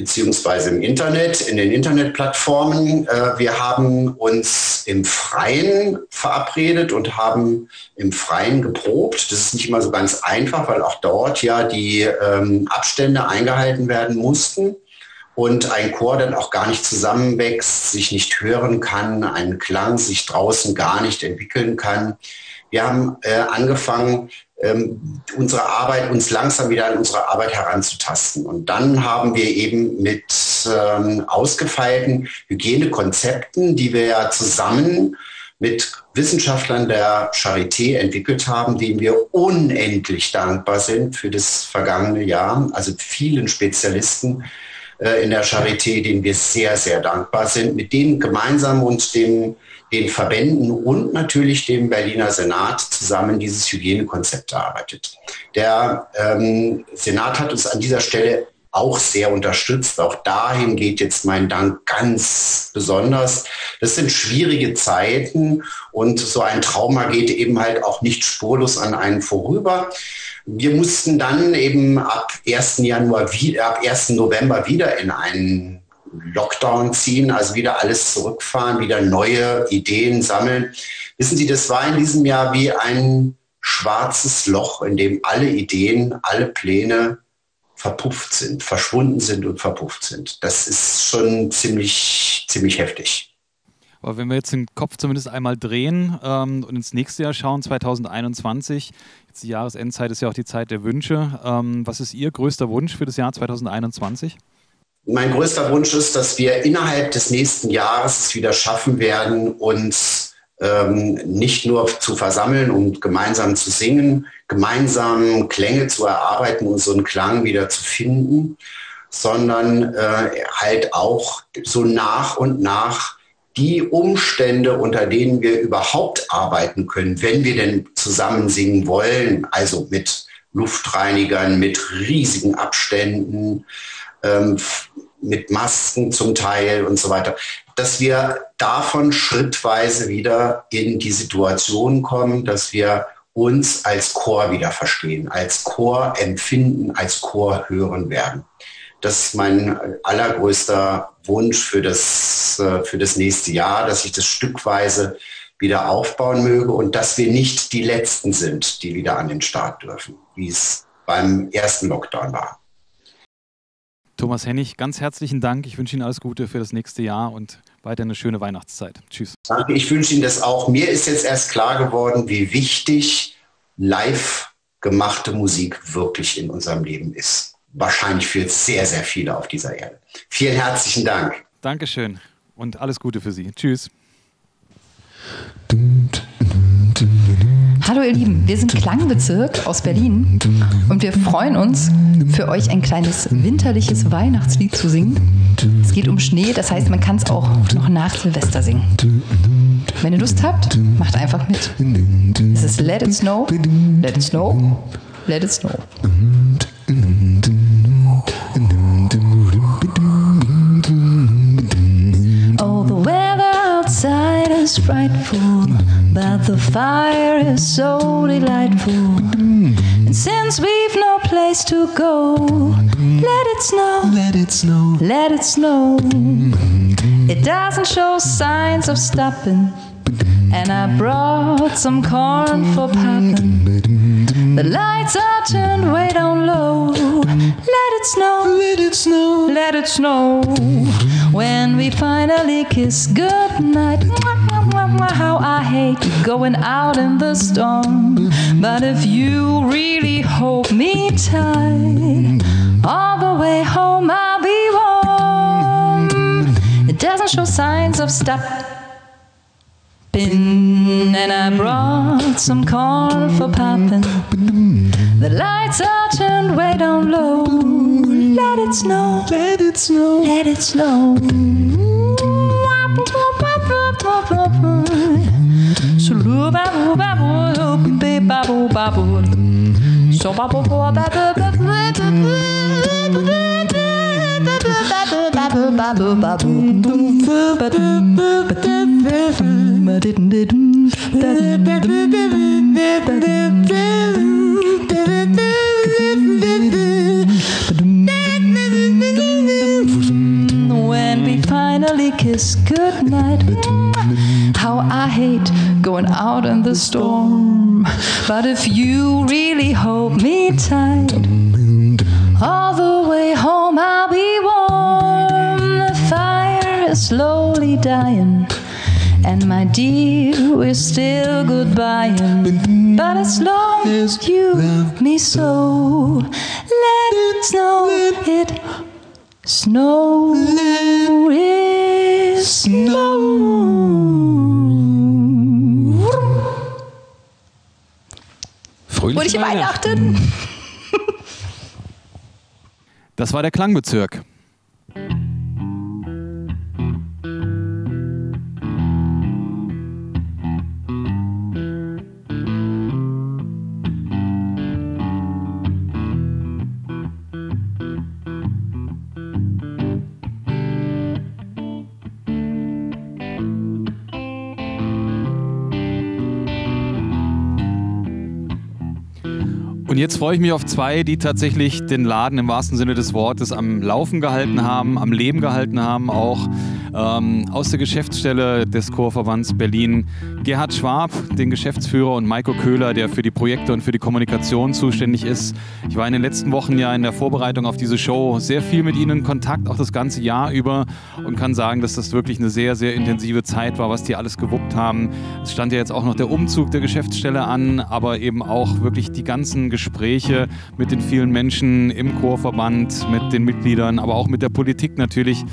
beziehungsweise im Internet, in den Internetplattformen. Äh, wir haben uns im Freien verabredet und haben im Freien geprobt. Das ist nicht immer so ganz einfach, weil auch dort ja die ähm, Abstände eingehalten werden mussten und ein Chor dann auch gar nicht zusammenwächst, sich nicht hören kann, ein Klang sich draußen gar nicht entwickeln kann. Wir haben äh, angefangen, ähm, unsere Arbeit, uns langsam wieder an unsere Arbeit heranzutasten. Und dann haben wir eben mit ähm, ausgefeilten Hygienekonzepten, die wir ja zusammen mit Wissenschaftlern der Charité entwickelt haben, denen wir unendlich dankbar sind für das vergangene Jahr, also vielen Spezialisten äh, in der Charité, denen wir sehr, sehr dankbar sind, mit denen gemeinsam und dem den Verbänden und natürlich dem Berliner Senat zusammen dieses Hygienekonzept erarbeitet. Der ähm, Senat hat uns an dieser Stelle auch sehr unterstützt. Auch dahin geht jetzt mein Dank ganz besonders. Das sind schwierige Zeiten und so ein Trauma geht eben halt auch nicht spurlos an einen vorüber. Wir mussten dann eben ab 1. Januar, ab 1. November wieder in einen Lockdown ziehen, also wieder alles zurückfahren, wieder neue Ideen sammeln. Wissen Sie, das war in diesem Jahr wie ein schwarzes Loch, in dem alle Ideen, alle Pläne verpufft sind, verschwunden sind und verpufft sind. Das ist schon ziemlich, ziemlich heftig. Aber wenn wir jetzt den Kopf zumindest einmal drehen ähm, und ins nächste Jahr schauen, 2021, jetzt die Jahresendzeit ist ja auch die Zeit der Wünsche. Ähm, was ist Ihr größter Wunsch für das Jahr 2021? Mein größter Wunsch ist, dass wir innerhalb des nächsten Jahres es wieder schaffen werden, uns ähm, nicht nur zu versammeln und gemeinsam zu singen, gemeinsam Klänge zu erarbeiten und so einen Klang wieder zu finden, sondern äh, halt auch so nach und nach die Umstände, unter denen wir überhaupt arbeiten können, wenn wir denn zusammen singen wollen, also mit Luftreinigern, mit riesigen Abständen, ähm, mit Masken zum Teil und so weiter, dass wir davon schrittweise wieder in die Situation kommen, dass wir uns als Chor wieder verstehen, als Chor empfinden, als Chor hören werden. Das ist mein allergrößter Wunsch für das, äh, für das nächste Jahr, dass ich das stückweise wieder aufbauen möge und dass wir nicht die Letzten sind, die wieder an den Start dürfen, wie es beim ersten Lockdown war. Thomas Hennig, ganz herzlichen Dank. Ich wünsche Ihnen alles Gute für das nächste Jahr und weiter eine schöne Weihnachtszeit. Tschüss. Danke, ich wünsche Ihnen das auch. Mir ist jetzt erst klar geworden, wie wichtig live gemachte Musik wirklich in unserem Leben ist. Wahrscheinlich für sehr, sehr viele auf dieser Erde. Vielen herzlichen Dank. Dankeschön und alles Gute für Sie. Tschüss. Hallo ihr Lieben, wir sind Klangbezirk aus Berlin und wir freuen uns, für euch ein kleines winterliches Weihnachtslied zu singen. Es geht um Schnee, das heißt, man kann es auch noch nach Silvester singen. Wenn ihr Lust habt, macht einfach mit. Es ist Let It Snow, Let It Snow, Let It Snow. Oh, the weather outside is frightful. The fire is so delightful. Mm-hmm. And since we've no place to go, mm-hmm. let it snow, let it snow, let it snow. Mm-hmm. It doesn't show signs of stopping. And I brought some corn for popping. The lights are turned way down low. Let it snow, let it snow, let it snow. When we finally kiss goodnight how I hate going out in the storm. But if you really hold me tight, all the way home I'll be warm. It doesn't show signs of stopping. And I brought some corn for popping. The lights are turned way down low. Let it snow, let it snow, let it snow. Babble, finally kiss goodnight, how I hate going out in the storm. But if you really hold me tight, all the way home I'll be warm. The fire is slowly dying. And my dear, we're still goodbying. But as long as you love me so, let it snow, it snow, snow. Fröhliche Fröhliche Weihnachten. Das war der Klangbezirk. Jetzt freue ich mich auf zwei, die tatsächlich den Laden im wahrsten Sinne des Wortes am Laufen gehalten haben, am Leben gehalten haben, auch ähm, aus der Geschäftsstelle des Chorverbands Berlin. Gerhard Schwab, den Geschäftsführer, und Maiko Köhler, der für die Projekte und für die Kommunikation zuständig ist. Ich war in den letzten Wochen ja in der Vorbereitung auf diese Show sehr viel mit Ihnen in Kontakt, auch das ganze Jahr über und kann sagen, dass das wirklich eine sehr, sehr intensive Zeit war, was die alles gewuppt haben. Es stand ja jetzt auch noch der Umzug der Geschäftsstelle an, aber eben auch wirklich die ganzen Gespräche mit den vielen Menschen im Chorverband, mit den Mitgliedern, aber auch mit der Politik natürlich,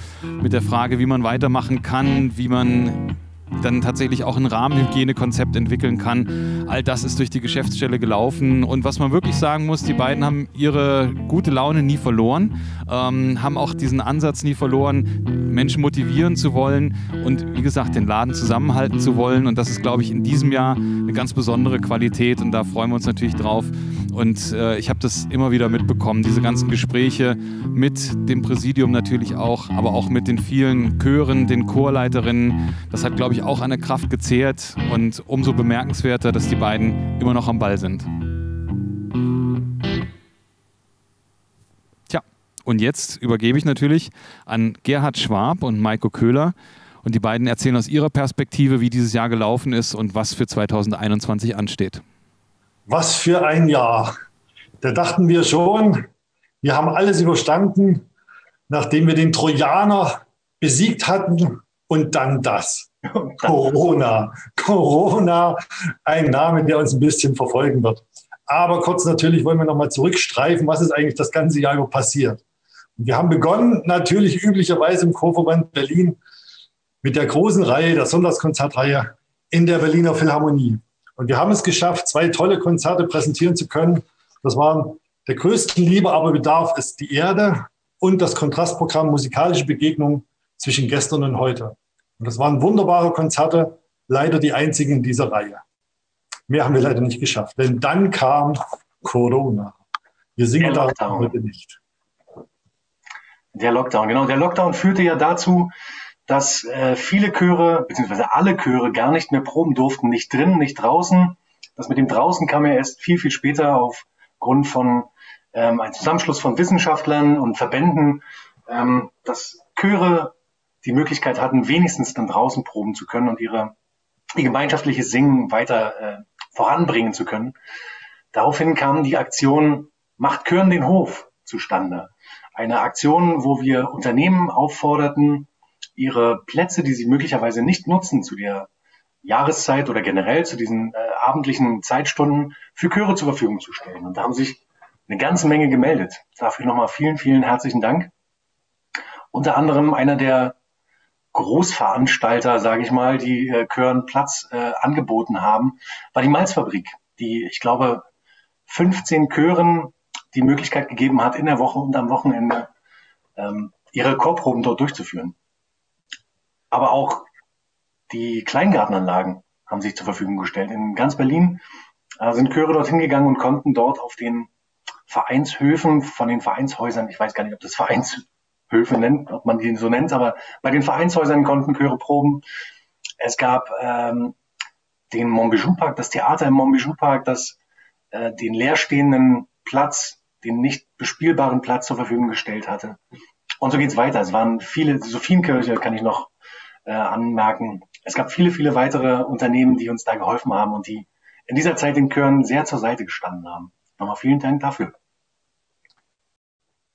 mit der Frage, wie man weitermachen kann, wie man dann tatsächlich auch ein Rahmenhygienekonzept entwickeln kann. All das ist durch die Geschäftsstelle gelaufen. Und was man wirklich sagen muss, die beiden haben ihre gute Laune nie verloren, ähm, haben auch diesen Ansatz nie verloren, Menschen motivieren zu wollen und wie gesagt, den Laden zusammenhalten zu wollen. Und das ist, glaube ich, in diesem Jahr eine ganz besondere Qualität und da freuen wir uns natürlich drauf. Und äh, ich habe das immer wieder mitbekommen, diese ganzen Gespräche mit dem Präsidium natürlich auch, aber auch mit den vielen Chören, den Chorleiterinnen. Das hat, glaube ich, auch an der Kraft gezehrt und umso bemerkenswerter, dass die beiden immer noch am Ball sind. Tja, und jetzt übergebe ich natürlich an Gerhard Schwab und Maiko Köhler. Und die beiden erzählen aus ihrer Perspektive, wie dieses Jahr gelaufen ist und was für 2021 ansteht. Was für ein Jahr. Da dachten wir schon, wir haben alles überstanden, nachdem wir den Trojaner besiegt hatten und dann das. Corona. Corona, ein Name, der uns ein bisschen verfolgen wird. Aber kurz natürlich wollen wir nochmal zurückstreifen, was ist eigentlich das ganze Jahr über passiert. Und wir haben begonnen, natürlich üblicherweise im Chorverband Berlin, mit der großen Reihe, der Sonntagskonzertreihe in der Berliner Philharmonie. Und wir haben es geschafft, zwei tolle Konzerte präsentieren zu können. Das waren der größten Liebe, aber Bedarf ist die Erde und das Kontrastprogramm Musikalische Begegnung zwischen gestern und heute. Und das waren wunderbare Konzerte, leider die einzigen in dieser Reihe. Mehr haben wir leider nicht geschafft, denn dann kam Corona. Wir singen da heute nicht. Der Lockdown, genau. Der Lockdown führte ja dazu, dass äh, viele Chöre, beziehungsweise alle Chöre gar nicht mehr proben durften, nicht drinnen, nicht draußen. Das mit dem draußen kam ja erst viel, viel später aufgrund von ähm, einem Zusammenschluss von Wissenschaftlern und Verbänden, ähm, dass Chöre die Möglichkeit hatten, wenigstens dann draußen proben zu können und ihre ihr gemeinschaftliches Singen weiter äh, voranbringen zu können. Daraufhin kam die Aktion Macht Chören den Hof zustande. Eine Aktion, wo wir Unternehmen aufforderten, ihre Plätze, die sie möglicherweise nicht nutzen zu der Jahreszeit oder generell zu diesen äh, abendlichen Zeitstunden für Chöre zur Verfügung zu stellen. Und da haben sich eine ganze Menge gemeldet. Dafür nochmal vielen, vielen herzlichen Dank. Unter anderem einer der Großveranstalter, sage ich mal, die äh, Chören Platz äh, angeboten haben, war die Malzfabrik, die, ich glaube, 15 Chören die Möglichkeit gegeben hat, in der Woche und am Wochenende ähm, ihre Chorproben dort durchzuführen. Aber auch die Kleingartenanlagen haben sich zur Verfügung gestellt. In ganz Berlin äh, sind Chöre dorthin gegangen und konnten dort auf den Vereinshöfen, von den Vereinshäusern, ich weiß gar nicht, ob das Vereinshöfe nennt, ob man die so nennt, aber bei den Vereinshäusern konnten Chöre proben. Es gab ähm, den Montbijou Park, das Theater im Montbijou Park, das äh, den leerstehenden Platz, den nicht bespielbaren Platz zur Verfügung gestellt hatte. Und so geht's weiter. Es waren viele, Sophienkirche kann ich noch äh, anmerken. Es gab viele, viele weitere Unternehmen, die uns da geholfen haben und die in dieser Zeit den Chören sehr zur Seite gestanden haben. Nochmal vielen Dank dafür.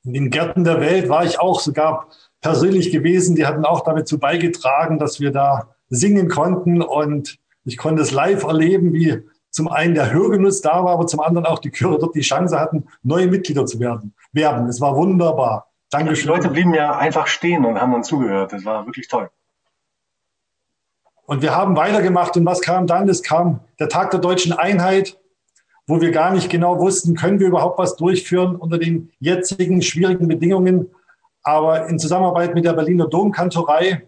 In den Gärten der Welt war ich auch sogar persönlich gewesen. Die hatten auch damit zu beigetragen, dass wir da singen konnten und ich konnte es live erleben, wie zum einen der Hörgenuss da war, aber zum anderen auch die Chöre dort die Chance hatten, neue Mitglieder zu werden. Werben. Es war wunderbar. Dankeschön. Die Leute blieben ja einfach stehen und haben uns zugehört. Das war wirklich toll. Und wir haben weitergemacht. Und was kam dann? Es kam der Tag der deutschen Einheit, wo wir gar nicht genau wussten, können wir überhaupt was durchführen unter den jetzigen schwierigen Bedingungen. Aber in Zusammenarbeit mit der Berliner Domkantorei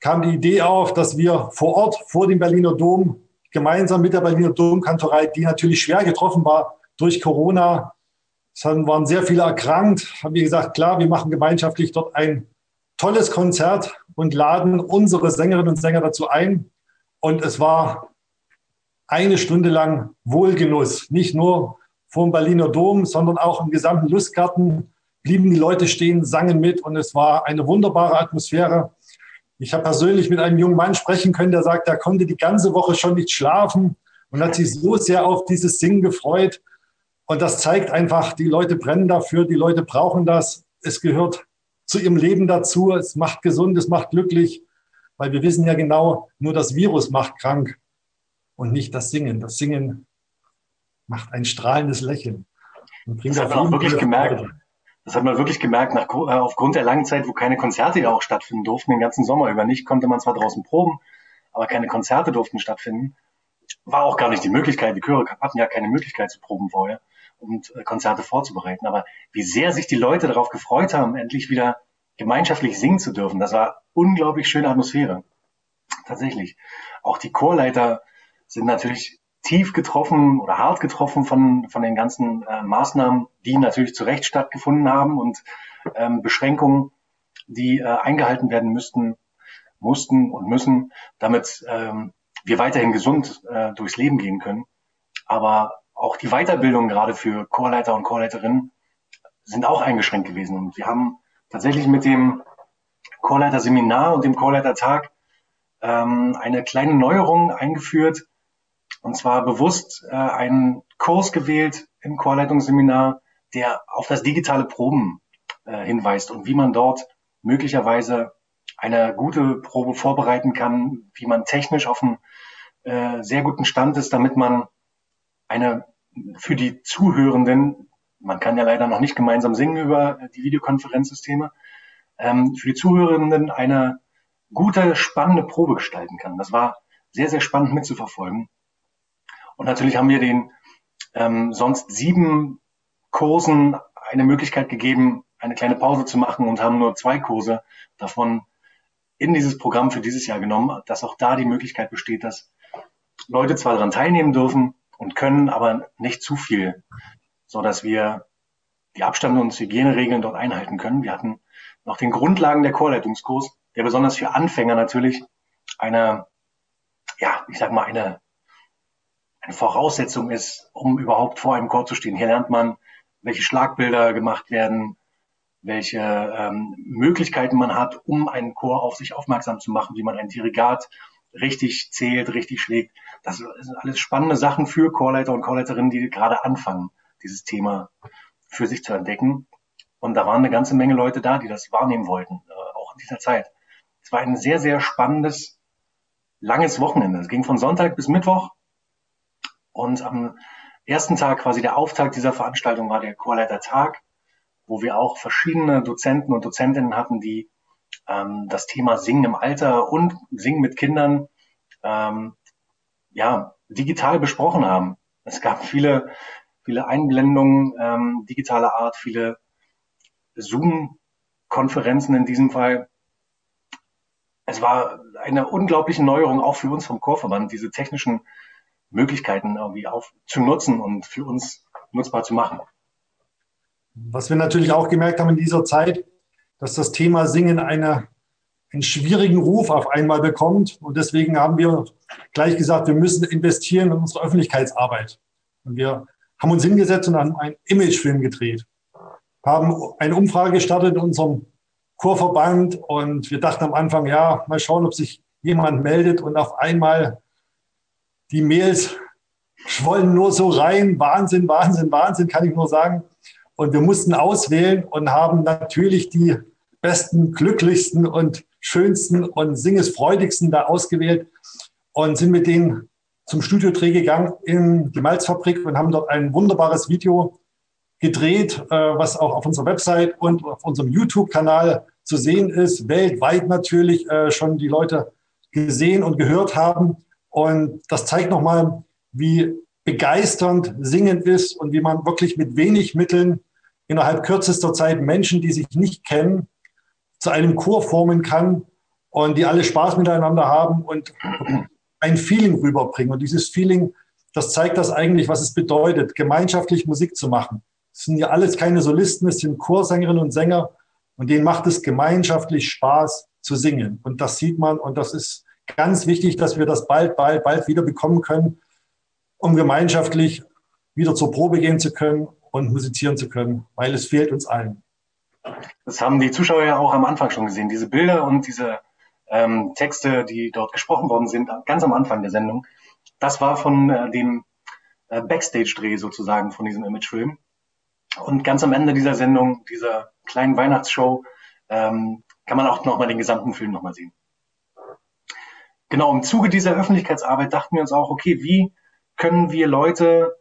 kam die Idee auf, dass wir vor Ort, vor dem Berliner Dom, gemeinsam mit der Berliner Domkantorei, die natürlich schwer getroffen war durch Corona, es waren sehr viele erkrankt, haben wir gesagt, klar, wir machen gemeinschaftlich dort ein tolles Konzert und laden unsere Sängerinnen und Sänger dazu ein. Und es war eine Stunde lang Wohlgenuss. Nicht nur vom Berliner Dom, sondern auch im gesamten Lustgarten blieben die Leute stehen, sangen mit und es war eine wunderbare Atmosphäre. Ich habe persönlich mit einem jungen Mann sprechen können, der sagt, er konnte die ganze Woche schon nicht schlafen und hat sich so sehr auf dieses Singen gefreut. Und das zeigt einfach, die Leute brennen dafür, die Leute brauchen das. Es gehört zu ihrem Leben dazu. Es macht gesund, es macht glücklich, weil wir wissen ja genau, nur das Virus macht krank und nicht das Singen. Das Singen macht ein strahlendes Lächeln. das hat man auch wirklich gemerkt. Das hat man wirklich gemerkt, nach, äh, aufgrund der langen Zeit, wo keine Konzerte ja auch stattfinden durften, den ganzen Sommer über nicht, konnte man zwar draußen proben, aber keine Konzerte durften stattfinden. War auch gar nicht die Möglichkeit, die Chöre hatten ja keine Möglichkeit zu proben vorher und äh, Konzerte vorzubereiten. Aber wie sehr sich die Leute darauf gefreut haben, endlich wieder gemeinschaftlich singen zu dürfen, das war unglaublich schöne Atmosphäre. Tatsächlich. Auch die Chorleiter sind natürlich tief getroffen oder hart getroffen von, von den ganzen äh, Maßnahmen, die natürlich zu Recht stattgefunden haben und ähm, Beschränkungen, die äh, eingehalten werden müssten, mussten und müssen, damit ähm, wir weiterhin gesund äh, durchs Leben gehen können. Aber auch die Weiterbildung gerade für Chorleiter und Chorleiterinnen sind auch eingeschränkt gewesen. Und wir haben tatsächlich mit dem Chorleiter-Seminar und dem Chorleitertag ähm, eine kleine Neuerung eingeführt. Und zwar bewusst äh, einen Kurs gewählt im Chorleitungsseminar, der auf das digitale Proben äh, hinweist und wie man dort möglicherweise eine gute Probe vorbereiten kann, wie man technisch auf einem äh, sehr guten Stand ist, damit man eine für die Zuhörenden, man kann ja leider noch nicht gemeinsam singen über die Videokonferenzsysteme, ähm, für die Zuhörenden eine gute, spannende Probe gestalten kann. Das war sehr, sehr spannend mitzuverfolgen. Und natürlich haben wir den ähm, sonst sieben Kursen eine Möglichkeit gegeben, eine kleine Pause zu machen und haben nur zwei Kurse davon in dieses Programm für dieses Jahr genommen, dass auch da die Möglichkeit besteht, dass Leute zwar daran teilnehmen dürfen, und können, aber nicht zu viel, so dass wir die Abstand- und Hygieneregeln dort einhalten können. Wir hatten noch den Grundlagen der Chorleitungskurs, der besonders für Anfänger natürlich eine, ja, ich sag mal, eine, eine Voraussetzung ist, um überhaupt vor einem Chor zu stehen. Hier lernt man, welche Schlagbilder gemacht werden, welche ähm, Möglichkeiten man hat, um einen Chor auf sich aufmerksam zu machen, wie man ein Dirigat richtig zählt, richtig schlägt. Das sind alles spannende Sachen für Chorleiter und Chorleiterinnen, die gerade anfangen, dieses Thema für sich zu entdecken. Und da waren eine ganze Menge Leute da, die das wahrnehmen wollten, äh, auch in dieser Zeit. Es war ein sehr, sehr spannendes, langes Wochenende. Es ging von Sonntag bis Mittwoch. Und am ersten Tag, quasi der Auftakt dieser Veranstaltung, war der Chorleitertag, wo wir auch verschiedene Dozenten und Dozentinnen hatten, die ähm, das Thema Singen im Alter und Singen mit Kindern ähm, ja, digital besprochen haben. Es gab viele, viele Einblendungen ähm, digitaler Art, viele Zoom-Konferenzen in diesem Fall. Es war eine unglaubliche Neuerung auch für uns vom Chorverband, diese technischen Möglichkeiten irgendwie auf, zu nutzen und für uns nutzbar zu machen. was wir natürlich auch gemerkt haben in dieser Zeit, dass das Thema Singen eine, einen schwierigen Ruf auf einmal bekommt. Und deswegen haben wir gleich gesagt, wir müssen investieren in unsere Öffentlichkeitsarbeit. Und wir haben uns hingesetzt und haben einen Imagefilm gedreht, haben eine Umfrage gestartet in unserem Chorverband und wir dachten am Anfang, ja, mal schauen, ob sich jemand meldet und auf einmal die Mails schwollen nur so rein. Wahnsinn, Wahnsinn, Wahnsinn, kann ich nur sagen. Und wir mussten auswählen und haben natürlich die besten, glücklichsten und schönsten und singesfreudigsten da ausgewählt und sind mit denen zum Studiodreh gegangen in die Malzfabrik und haben dort ein wunderbares Video gedreht, äh, was auch auf unserer Website und auf unserem YouTube-Kanal zu sehen ist, weltweit natürlich äh, schon die Leute gesehen und gehört haben. Und das zeigt nochmal, wie begeisternd Singen ist und wie man wirklich mit wenig Mitteln innerhalb kürzester Zeit Menschen, die sich nicht kennen, zu einem Chor formen kann und die alle Spaß miteinander haben und ein Feeling rüberbringen. Und dieses Feeling, das zeigt das eigentlich, was es bedeutet, gemeinschaftlich Musik zu machen. Es sind ja alles keine Solisten, es sind Chorsängerinnen und Sänger und denen macht es gemeinschaftlich Spaß zu singen. Und das sieht man und das ist ganz wichtig, dass wir das bald, bald, bald wieder bekommen können, um gemeinschaftlich wieder zur Probe gehen zu können und musizieren zu können, weil es fehlt uns allen. Das haben die Zuschauer ja auch am Anfang schon gesehen. Diese Bilder und diese ähm, Texte, die dort gesprochen worden sind, ganz am Anfang der Sendung, das war von äh, dem äh, Backstage-Dreh sozusagen von diesem Imagefilm. Und ganz am Ende dieser Sendung, dieser kleinen Weihnachtsshow, ähm, kann man auch nochmal den gesamten Film nochmal sehen. Genau, im Zuge dieser Öffentlichkeitsarbeit dachten wir uns auch, okay, wie können wir Leute,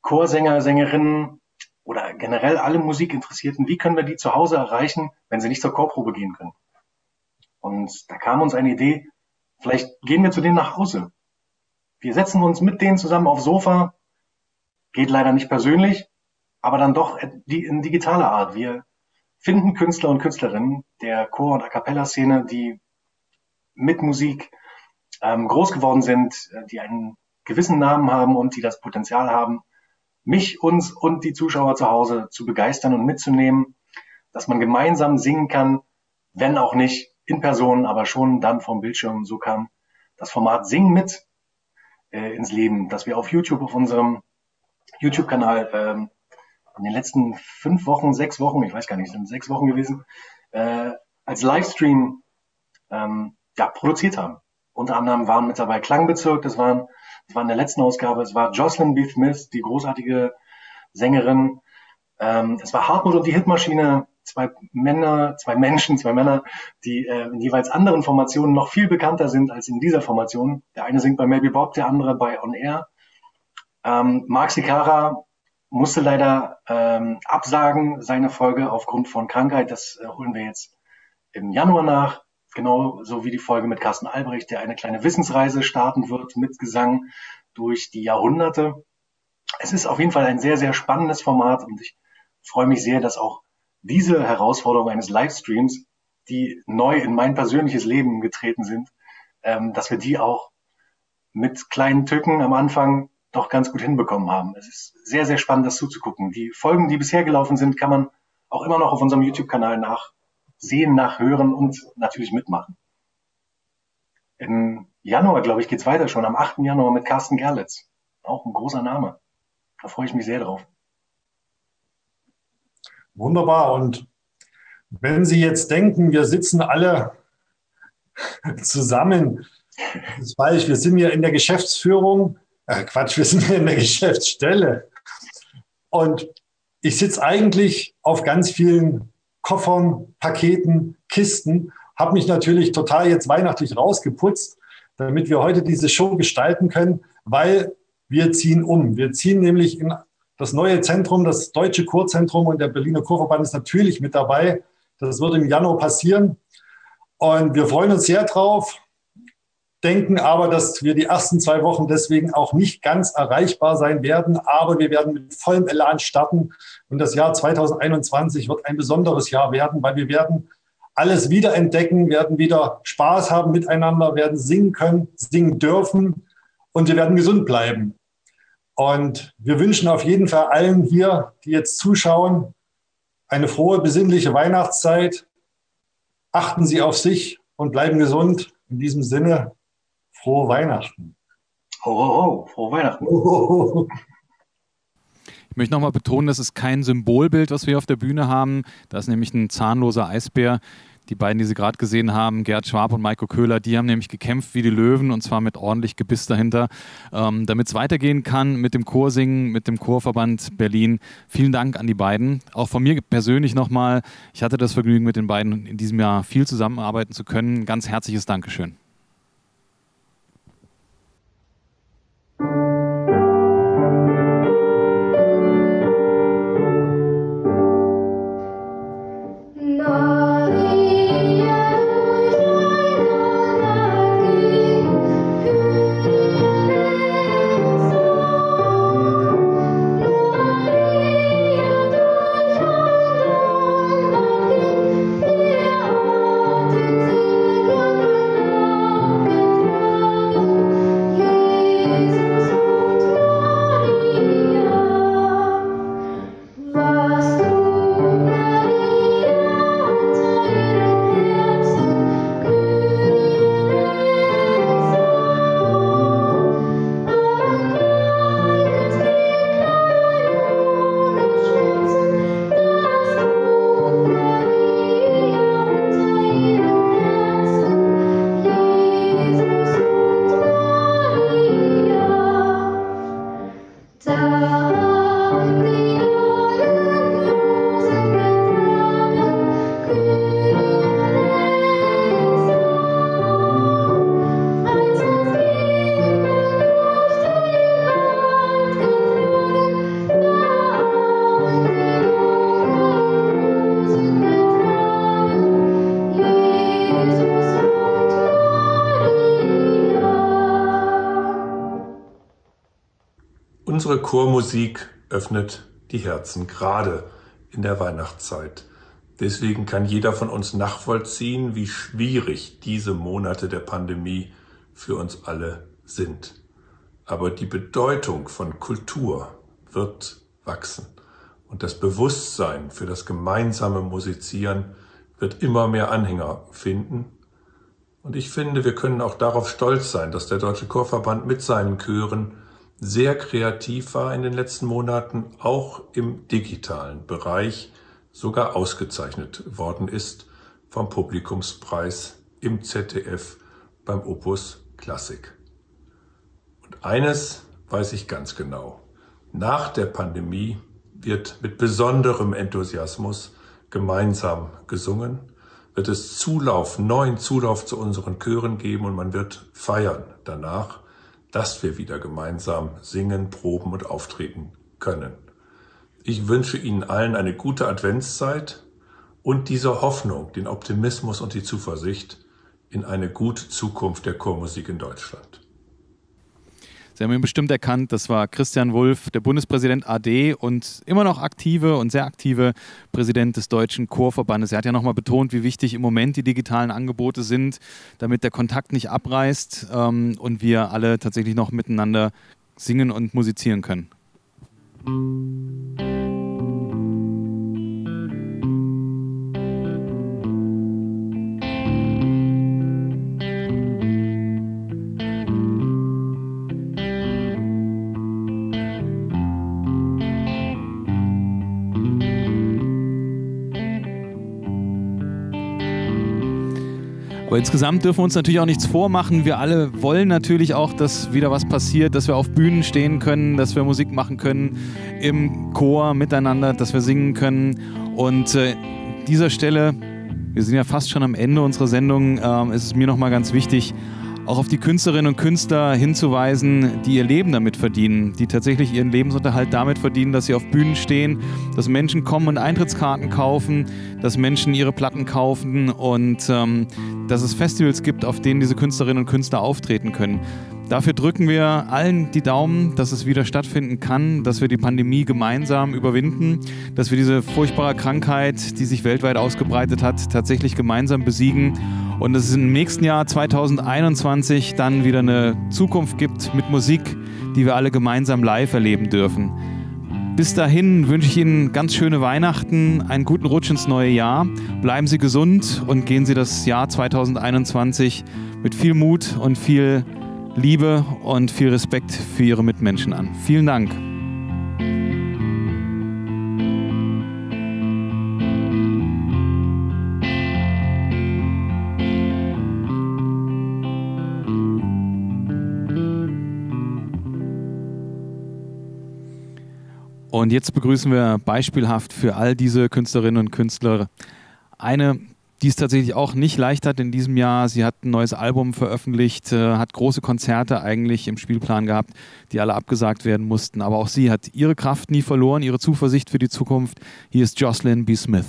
Chorsänger, Sängerinnen oder generell alle Musikinteressierten, wie können wir die zu Hause erreichen, wenn sie nicht zur Chorprobe gehen können? Und da kam uns eine Idee, vielleicht gehen wir zu denen nach Hause. Wir setzen uns mit denen zusammen aufs Sofa, geht leider nicht persönlich, aber dann doch in digitaler Art. Wir finden Künstler und Künstlerinnen der Chor- und A Cappella-Szene, die mit Musik ähm, groß geworden sind, äh, die einen gewissen Namen haben und die das Potenzial haben, mich, uns und die Zuschauer zu Hause zu begeistern und mitzunehmen, dass man gemeinsam singen kann, wenn auch nicht in Person, aber schon dann vom Bildschirm. So kam das Format Sing mit äh, ins Leben, dass wir auf YouTube, auf unserem YouTube-Kanal ähm, in den letzten fünf Wochen, sechs Wochen, ich weiß gar nicht, sind sechs Wochen gewesen, äh, als Livestream ähm, ja, produziert haben. Unter anderem waren mit dabei Klangbezirk, das waren, das war in der letzten Ausgabe, es war Jocelyn B. Smith, die großartige Sängerin, ähm, es war Hartmut und die Hitmaschine, zwei Männer, zwei Menschen, zwei Männer, die äh, in jeweils anderen Formationen noch viel bekannter sind als in dieser Formation. Der eine singt bei Maybe Bob, der andere bei On Air. Ähm, Mark Sikara musste leider ähm, absagen seine Folge aufgrund von Krankheit. Das äh, holen wir jetzt im Januar nach. Genauso wie die Folge mit Carsten Albrecht, der eine kleine Wissensreise starten wird mit Gesang durch die Jahrhunderte. Es ist auf jeden Fall ein sehr, sehr spannendes Format und ich freue mich sehr, dass auch diese Herausforderung eines Livestreams, die neu in mein persönliches Leben getreten sind, ähm, dass wir die auch mit kleinen Tücken am Anfang doch ganz gut hinbekommen haben. Es ist sehr, sehr spannend, das zuzugucken. Die Folgen, die bisher gelaufen sind, kann man auch immer noch auf unserem YouTube-Kanal nachsehen, nachhören und natürlich mitmachen. Im Januar, glaube ich, geht's weiter schon, am 8. Januar mit Carsten Gerlitz. Auch ein großer Name. Da freue ich mich sehr drauf. Wunderbar. Und wenn Sie jetzt denken, wir sitzen alle zusammen, das ist falsch, wir sind ja in der Geschäftsführung äh, Quatsch, wir sind in der Geschäftsstelle. Und ich sitze eigentlich auf ganz vielen Koffern, Paketen, Kisten, habe mich natürlich total jetzt weihnachtlich rausgeputzt, damit wir heute diese Show gestalten können, weil wir ziehen um. Wir ziehen nämlich in das neue Zentrum, das Deutsche Chorzentrum und der Berliner Chorverband ist natürlich mit dabei. Das wird im Januar passieren. Und wir freuen uns sehr drauf denken aber, dass wir die ersten zwei Wochen deswegen auch nicht ganz erreichbar sein werden. Aber wir werden mit vollem Elan starten. Und das Jahr 2021 wird ein besonderes Jahr werden, weil wir werden alles wiederentdecken, werden wieder Spaß haben miteinander, werden singen können, singen dürfen und wir werden gesund bleiben. Und wir wünschen auf jeden Fall allen hier, die jetzt zuschauen, eine frohe, besinnliche Weihnachtszeit. Achten Sie auf sich und bleiben gesund. In diesem Sinne, frohe Weihnachten. Ho, ho, ho, frohe Weihnachten. Ich möchte nochmal betonen, das ist kein Symbolbild, was wir auf der Bühne haben. Da ist nämlich ein zahnloser Eisbär. Die beiden, die Sie gerade gesehen haben, Gerd Schwab und Maiko Köhler, die haben nämlich gekämpft wie die Löwen und zwar mit ordentlich Gebiss dahinter, ähm, damit es weitergehen kann mit dem Chorsingen, mit dem Chorverband Berlin. Vielen Dank an die beiden. Auch von mir persönlich nochmal. Ich hatte das Vergnügen, mit den beiden in diesem Jahr viel zusammenarbeiten zu können. Ganz herzliches Dankeschön. Chormusik öffnet die Herzen, gerade in der Weihnachtszeit. Deswegen kann jeder von uns nachvollziehen, wie schwierig diese Monate der Pandemie für uns alle sind. Aber die Bedeutung von Kultur wird wachsen und das Bewusstsein für das gemeinsame Musizieren wird immer mehr Anhänger finden. Und ich finde, wir können auch darauf stolz sein, dass der Deutsche Chorverband mit seinen Chören sehr kreativ war in den letzten Monaten, auch im digitalen Bereich sogar ausgezeichnet worden ist vom Publikumspreis im ZDF beim Opus Klassik. Und eines weiß ich ganz genau. Nach der Pandemie wird mit besonderem Enthusiasmus gemeinsam gesungen, wird es Zulauf, neuen Zulauf zu unseren Chören geben und man wird feiern danach dass wir wieder gemeinsam singen, proben und auftreten können. Ich wünsche Ihnen allen eine gute Adventszeit und diese Hoffnung, den Optimismus und die Zuversicht in eine gute Zukunft der Chormusik in Deutschland. Sie haben ihn bestimmt erkannt, das war Christian Wulff, der Bundespräsident AD und immer noch aktive und sehr aktive Präsident des Deutschen Chorverbandes. Er hat ja nochmal betont, wie wichtig im Moment die digitalen Angebote sind, damit der Kontakt nicht abreißt ähm, und wir alle tatsächlich noch miteinander singen und musizieren können. Aber insgesamt dürfen wir uns natürlich auch nichts vormachen. Wir alle wollen natürlich auch, dass wieder was passiert, dass wir auf Bühnen stehen können, dass wir Musik machen können, im Chor miteinander, dass wir singen können. Und äh, dieser Stelle, wir sind ja fast schon am Ende unserer Sendung, äh, ist es mir nochmal ganz wichtig, auch auf die Künstlerinnen und Künstler hinzuweisen, die ihr Leben damit verdienen, die tatsächlich ihren Lebensunterhalt damit verdienen, dass sie auf Bühnen stehen, dass Menschen kommen und Eintrittskarten kaufen, dass Menschen ihre Platten kaufen und ähm, dass es Festivals gibt, auf denen diese Künstlerinnen und Künstler auftreten können. Dafür drücken wir allen die Daumen, dass es wieder stattfinden kann, dass wir die Pandemie gemeinsam überwinden, dass wir diese furchtbare Krankheit, die sich weltweit ausgebreitet hat, tatsächlich gemeinsam besiegen und dass es im nächsten Jahr 2021 dann wieder eine Zukunft gibt mit Musik, die wir alle gemeinsam live erleben dürfen. Bis dahin wünsche ich Ihnen ganz schöne Weihnachten, einen guten Rutsch ins neue Jahr. Bleiben Sie gesund und gehen Sie das Jahr 2021 mit viel Mut und viel Liebe und viel Respekt für Ihre Mitmenschen an. Vielen Dank. Und jetzt begrüßen wir beispielhaft für all diese Künstlerinnen und Künstler eine, die es tatsächlich auch nicht leicht hat in diesem Jahr. Sie hat ein neues Album veröffentlicht, äh, hat große Konzerte eigentlich im Spielplan gehabt, die alle abgesagt werden mussten. Aber auch sie hat ihre Kraft nie verloren, ihre Zuversicht für die Zukunft. Hier ist Jocelyn B. Smith.